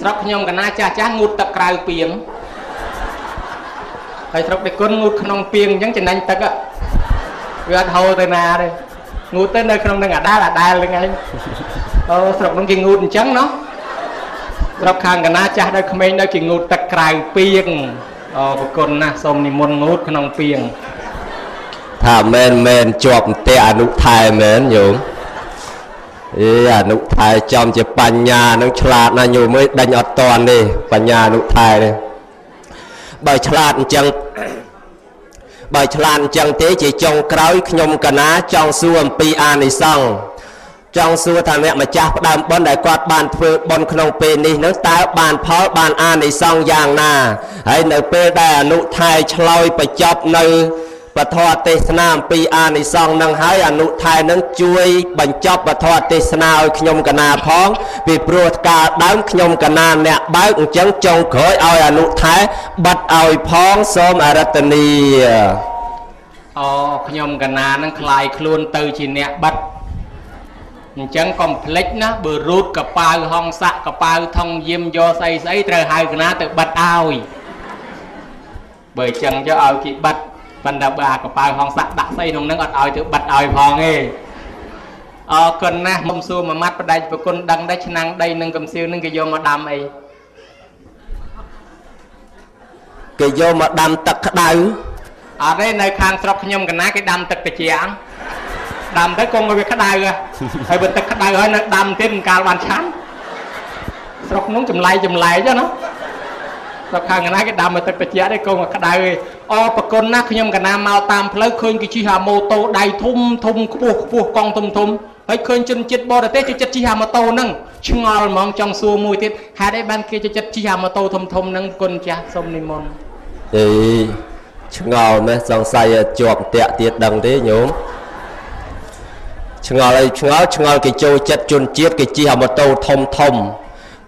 ស្រុកខ្ញុំកណាចាស់ចាស់ងូតទឹកក្រៅពីងហើយស្រុកដេគុណងូតក្នុងពីងអញ្ចឹងចំណេញទឹកហ៎វាអត់ហូរទៅណាទេងូតទៅនៅក្នុងនឹងអាដាលអាដាលហ្នឹងឯងអូស្រុកហ្នឹងគេងូតអញ្ចឹងណោះស្រុកខាងកណាចាស់ដល់ក្មេងដល់គេងូតទឹកក្រៅពីងអូប្រគុណណាស់សូមនិមន្តងូតក្នុងពីង ថាមែនមែនជាប់ផ្ទះអនុថែមែនញោមអេអនុថែចំជាបញ្ញានឹងឆ្លាតណាស់ញោមអើយដេញអត់តន់ទេបញ្ញាអនុថែនេះបើឆ្លាតអញ្ចឹងបើឆ្លាតអញ្ចឹងទេជាចុងក្រោយខ្ញុំកណាចង់សួរអំពីអានិសង្សចង់សួរថាអ្នកម្ចាស់ផ្ដើមបុណ្យដែលគាត់បានធ្វើបុណ្យក្នុងពេលនេះនឹងតើបានផលបានអានិសង្សយ៉ាងណាហើយនៅពេលដែលអនុថែឆ្លើយបញ្ចប់នៅ ពធទេសនាអំពីអានិសង្សនឹងហើយអនុថែនឹងជួយបញ្ចប់ពធទេសនាឲ្យខ្ញុំកណាផងពីព្រោះកាលដើមខ្ញុំកណាអ្នកបើកអញ្ចឹងចុងក្រោយឲ្យអនុថែបិទឲ្យផងសូមអរតនី អូខ្ញុំកណានឹងคลายខ្លួនទៅជាអ្នកបិទអញ្ចឹងកុំភ្លេចណាបើរូតកប៉ាវហងស័កកប៉ាវថងយាមយកស្អីស្អីត្រូវហៅកណាទៅបិទឲ្យបើអញ្ចឹងយកឲ្យគេបិទ ប៉ុន្តែបើអាកប៉ាវហងស័កដាក់ស្អីក្នុងហ្នឹងអត់ឲ្យទៅបិទឲ្យផងទេអរគុណណាស់មុំសួរមួយម៉ាត់បដិប្រគុណដឹងដែរឆ្នាំងដីនឹងកំសៀវនឹងគេយកមកដាំអីគេយកមកដាំទឹកក្តៅអត់ទេនៅខាងស្រុកខ្ញុំកណាគេដាំទឹកត្រជាក់ដាំទៅគង់ឲ្យវាក្តៅហ៎ហើយបើទឹកក្តៅហើយនៅដាំទៀតមិនកាលបានឆាន់ស្រុកនោះចម្លែកចម្លែកចឹងណា ស្រុកខាងកណាគេដាំឲ្យទឹកត្រជាក់ទេគង់ឲ្យក្តៅឯងអប្រគុណណាស់ខ្ញុំកណាមកតាមផ្លូវឃើញគេជិះអាម៉ូតូដៃធំធំខ្ពស់ខ្ពស់កង់ធំធំហើយឃើញជនជាតិបរទេសចូលចិត្តជិះអាម៉ូតូហ្នឹងឆ្ងល់ហ្មងចង់សួរមួយទៀតហេតុអីបានគេចូលចិត្តជិះអាម៉ូតូធំធំហ្នឹងគុណចាស់សូមនិមន្តអេឆ្ងល់មែនសង្ស័យជាប់តាក់ទៀតដឹងទេញោមឆ្ងល់អីឆ្ងល់ឆ្ងល់គេចូលចិត្តជនជាតិគេជិះអាម៉ូតូធំធំ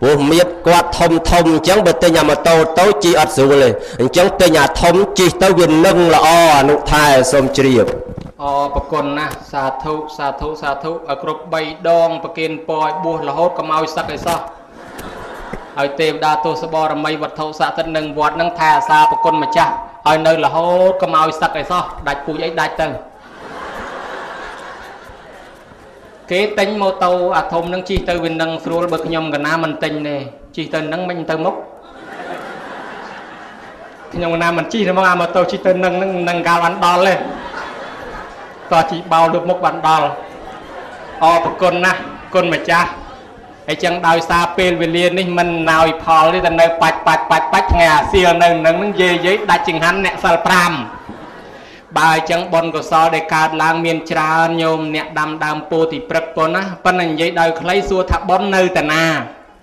ព្រោះមៀតគាត់ធំធំអញ្ចឹងបើទិញអាម៉ូតូតូចជិះអត់ស្រួលទេអញ្ចឹងទិញអាធំជិះទៅវានឹងល្អអនុថែសូមជ្រាបអរប្រគុណណាស់សាធុសាធុសាធុឲ្យគ្រប់3ដងប្រគិនពរឲ្យបួសរហូតកុំឲ្យសឹកឲ្យសោះឲ្យទេវតាទស្សបរមីវត្ថុស័ក្តិសិទ្ធិនឹងវត្តនឹងថែអាសាប្រគុណម្ចាស់ឲ្យនៅរហូតកុំឲ្យសឹកឲ្យសោះដាច់ពូជអីដាច់ទៅ គេទិញម៉ូតូអាធំនឹងជិះទៅវានឹងស្រួលបើខ្ញុំកណាមិនទិញទេជិះទៅនឹងមិនទៅមុខខ្ញុំកណាមិនជិះទេមកអាម៉ូតូជិះទៅនឹងនឹងនឹងកាលបានដល់ទេតោះជីបោលលើមុខបានដល់អរប្រគុណណាស់គុណម្ចាស់ហើយចឹងដោយសារពេលវេលានេះមិនណោយផលទេតែនៅបាច់បាច់បាច់បាច់ថ្ងៃអាសៀលនៅនឹងនឹងយាយយាយដាច់ចង្ហាន់អ្នកសិល5 បើអញ្ចឹងបុណ្យកុសលដែលកើតឡើងមានច្រើនញោមអ្នកដាំដើមពោធិព្រឹកប៉ុណ្ណាប៉ុន្តែនិយាយដោយខ្លីសួរថាបុណ្យនៅតាណា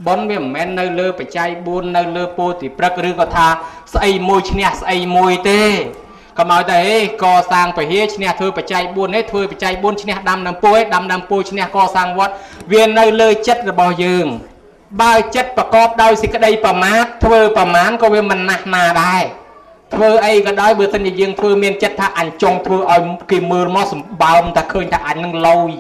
បុណ្យវាមិនមែននៅលើបច្ច័យ4នៅលើពោធិព្រឹកឬក៏ថាស្អីមួយឈ្នះស្អីមួយទេកុំឲ្យតែហេកសាងពហិឈ្នះធ្វើបច្ច័យ4នេះធ្វើបច្ច័យ4ឈ្នះដាំដើមពោឯដាំដើមពោឈ្នះកសាងវត្តវានៅលើចិត្តរបស់យើងបើចិត្តប្រកបដោយសេចក្តីប្រមាទធ្វើប្រមាណក៏វាមិនណាស់ណាដែរ ធ្វើអីក៏ដោយបើសិនជាយើងធ្វើមានចិត្តថាអញចង់ធ្វើឲ្យគេមើលមកសម្បើមតែឃើញថាអញនឹងលយ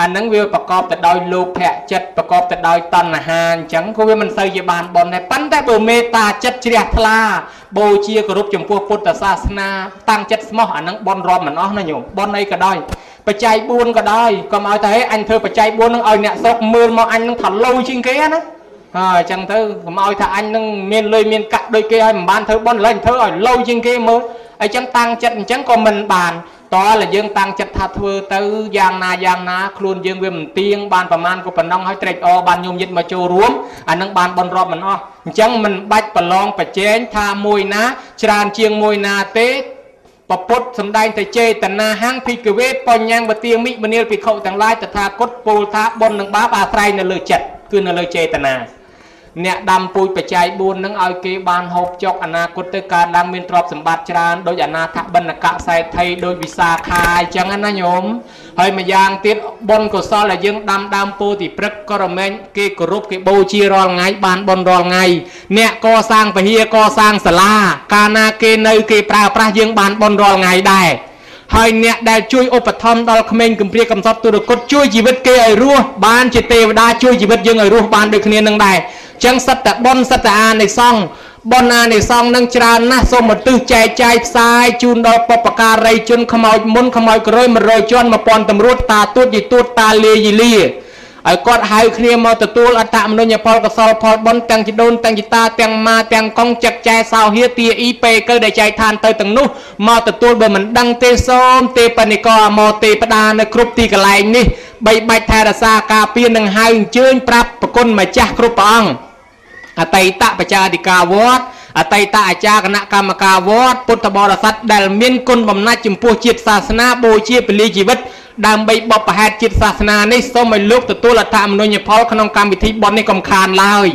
អាហ្នឹងវាប្រកបទៅដោយលោភៈចិត្តប្រកបទៅដោយតណ្ហាអញ្ចឹងក៏វាមិនសូវជាបានបនដែរប៉ុន្តែបើមេត្តាចិត្តជ្រះថ្លាបូជាគោរពចំពោះពុទ្ធសាសនាតាំងចិត្តស្មោះអាហ្នឹងបនរាប់មិនអស់ណាញោមបនអីក៏ដោយបច្ច័យ4ក៏ដោយកុំឲ្យតែហេអញធ្វើបច្ច័យ4ហ្នឹងឲ្យអ្នកស្រុកមើលមកអញហ្នឹងថាលោជាងគេណា ហើយអញ្ចឹងទៅកុំឲ្យថាអញនឹងមានលុយមានកាក់ដូចគេហើយមិនបានធ្វើបន់ឡើយធ្វើឲ្យលោជាងគេមើលអញ្ចឹងតាំងចិត្តអញ្ចឹងក៏មិនបានតើតែយើងតាំងចិត្តថាធ្វើទៅយ៉ាងណាយ៉ាងណាខ្លួនយើងវាមិនទៀងបានប្រមាណក៏ប៉ុណ្ណឹងហើយត្រេកអរបានញោមយិតមកចូលរួមអានឹងបានបនរាប់មិនអស់អញ្ចឹងមិនបាច់ប្រឡងប្រជែងថាមួយណា ច្រើនជាងមួយណាទេពពុទ្ធសំដែងទៅចេតនាហាងភិក្ខវេបញ្ញងវទាមិមនាលភិក្ខុទាំងឡាយតថាគតពោលថាបុណ្យនិងបាបអាស្រ័យនៅលើចិត្តគឺនៅលើចេតនា អ្នកដាំពូជបច្ច័យ4នឹងឲ្យគេបានហូបចុកអនាគតទៅកើតឡើងមានទ្រព្យសម្បត្តិច្រើនដោយអនាថបណ្ឌកៈសេដ្ឋីដោយវិសាខាអញ្ចឹងណាញោមហើយម្យ៉ាងទៀតបុណ្យកុសលដែលយើងដាំដើមពោធិព្រឹកក៏រមែងគេគោរពគេបូជារាល់ថ្ងៃបានបុណ្យរាល់ថ្ងៃអ្នកកសាងពហិយកសាងសាលា កាលណាគេនៅគេប្រើប្រាស់យើងបានបុណ្យរាល់ថ្ងៃដែរហើយអ្នកដែលជួយឧបត្ថម្ភដល់ក្មេងកំព្រាកំសត់ទុរគតជួយជីវិតគេឲ្យរស់បានជាទេវតាជួយជីវិតយើងឲ្យរស់បានដូចគ្នានឹងដែរចឹងសិតតែបុណ្យសិតតែអានិសង្ឃបុណ្យអានិសង្ឃនឹងច្រើនណាស់សូមឧទ្ទិសចែកចាយផ្សាយជូនដល់បុព្វការីជនខ្មោចមុនខ្មោចក្រោយ100ជាន់1000តម្រួតតាទួតយីទួតតាលាយីលា ឲ្យគាត់ហៅគ្នាមកទទួលអត្តមនុញ្ញផលកសលផលបុណ្យទាំងជីដូនទាំងជីតាទាំងម៉ាទាំងកងចឹកចែសោហៀទាអ៊ីពេកើដែលចែកឋានទៅទាំងនោះមកទទួលបើមិនដឹងទេសូមទេបនិកអមទេបដានៅគ្រប់ទីកន្លែងនេះបីបាច់ថែរក្សាការពារនឹងហៅអញ្ជើញប្រាប់ប្រគុណម្ចាស់គ្រប់ព្រះអង្គអតីតបច្ចាធិការវត្តអតីតអាចារ្យគណៈកម្មការវត្តពុទ្ធបរិស័ទដែលមានគុណបំណាច់ចំពោះជាតិសាសនាបូជាពលីជីវិត ដើម្បីបបប្រហែតជាតិសាសនានេះសូមឲ្យលោកទទួលអត្ថមនុញ្ញផលក្នុងកម្មវិធីបុណ្យនេះកំខានឡើយ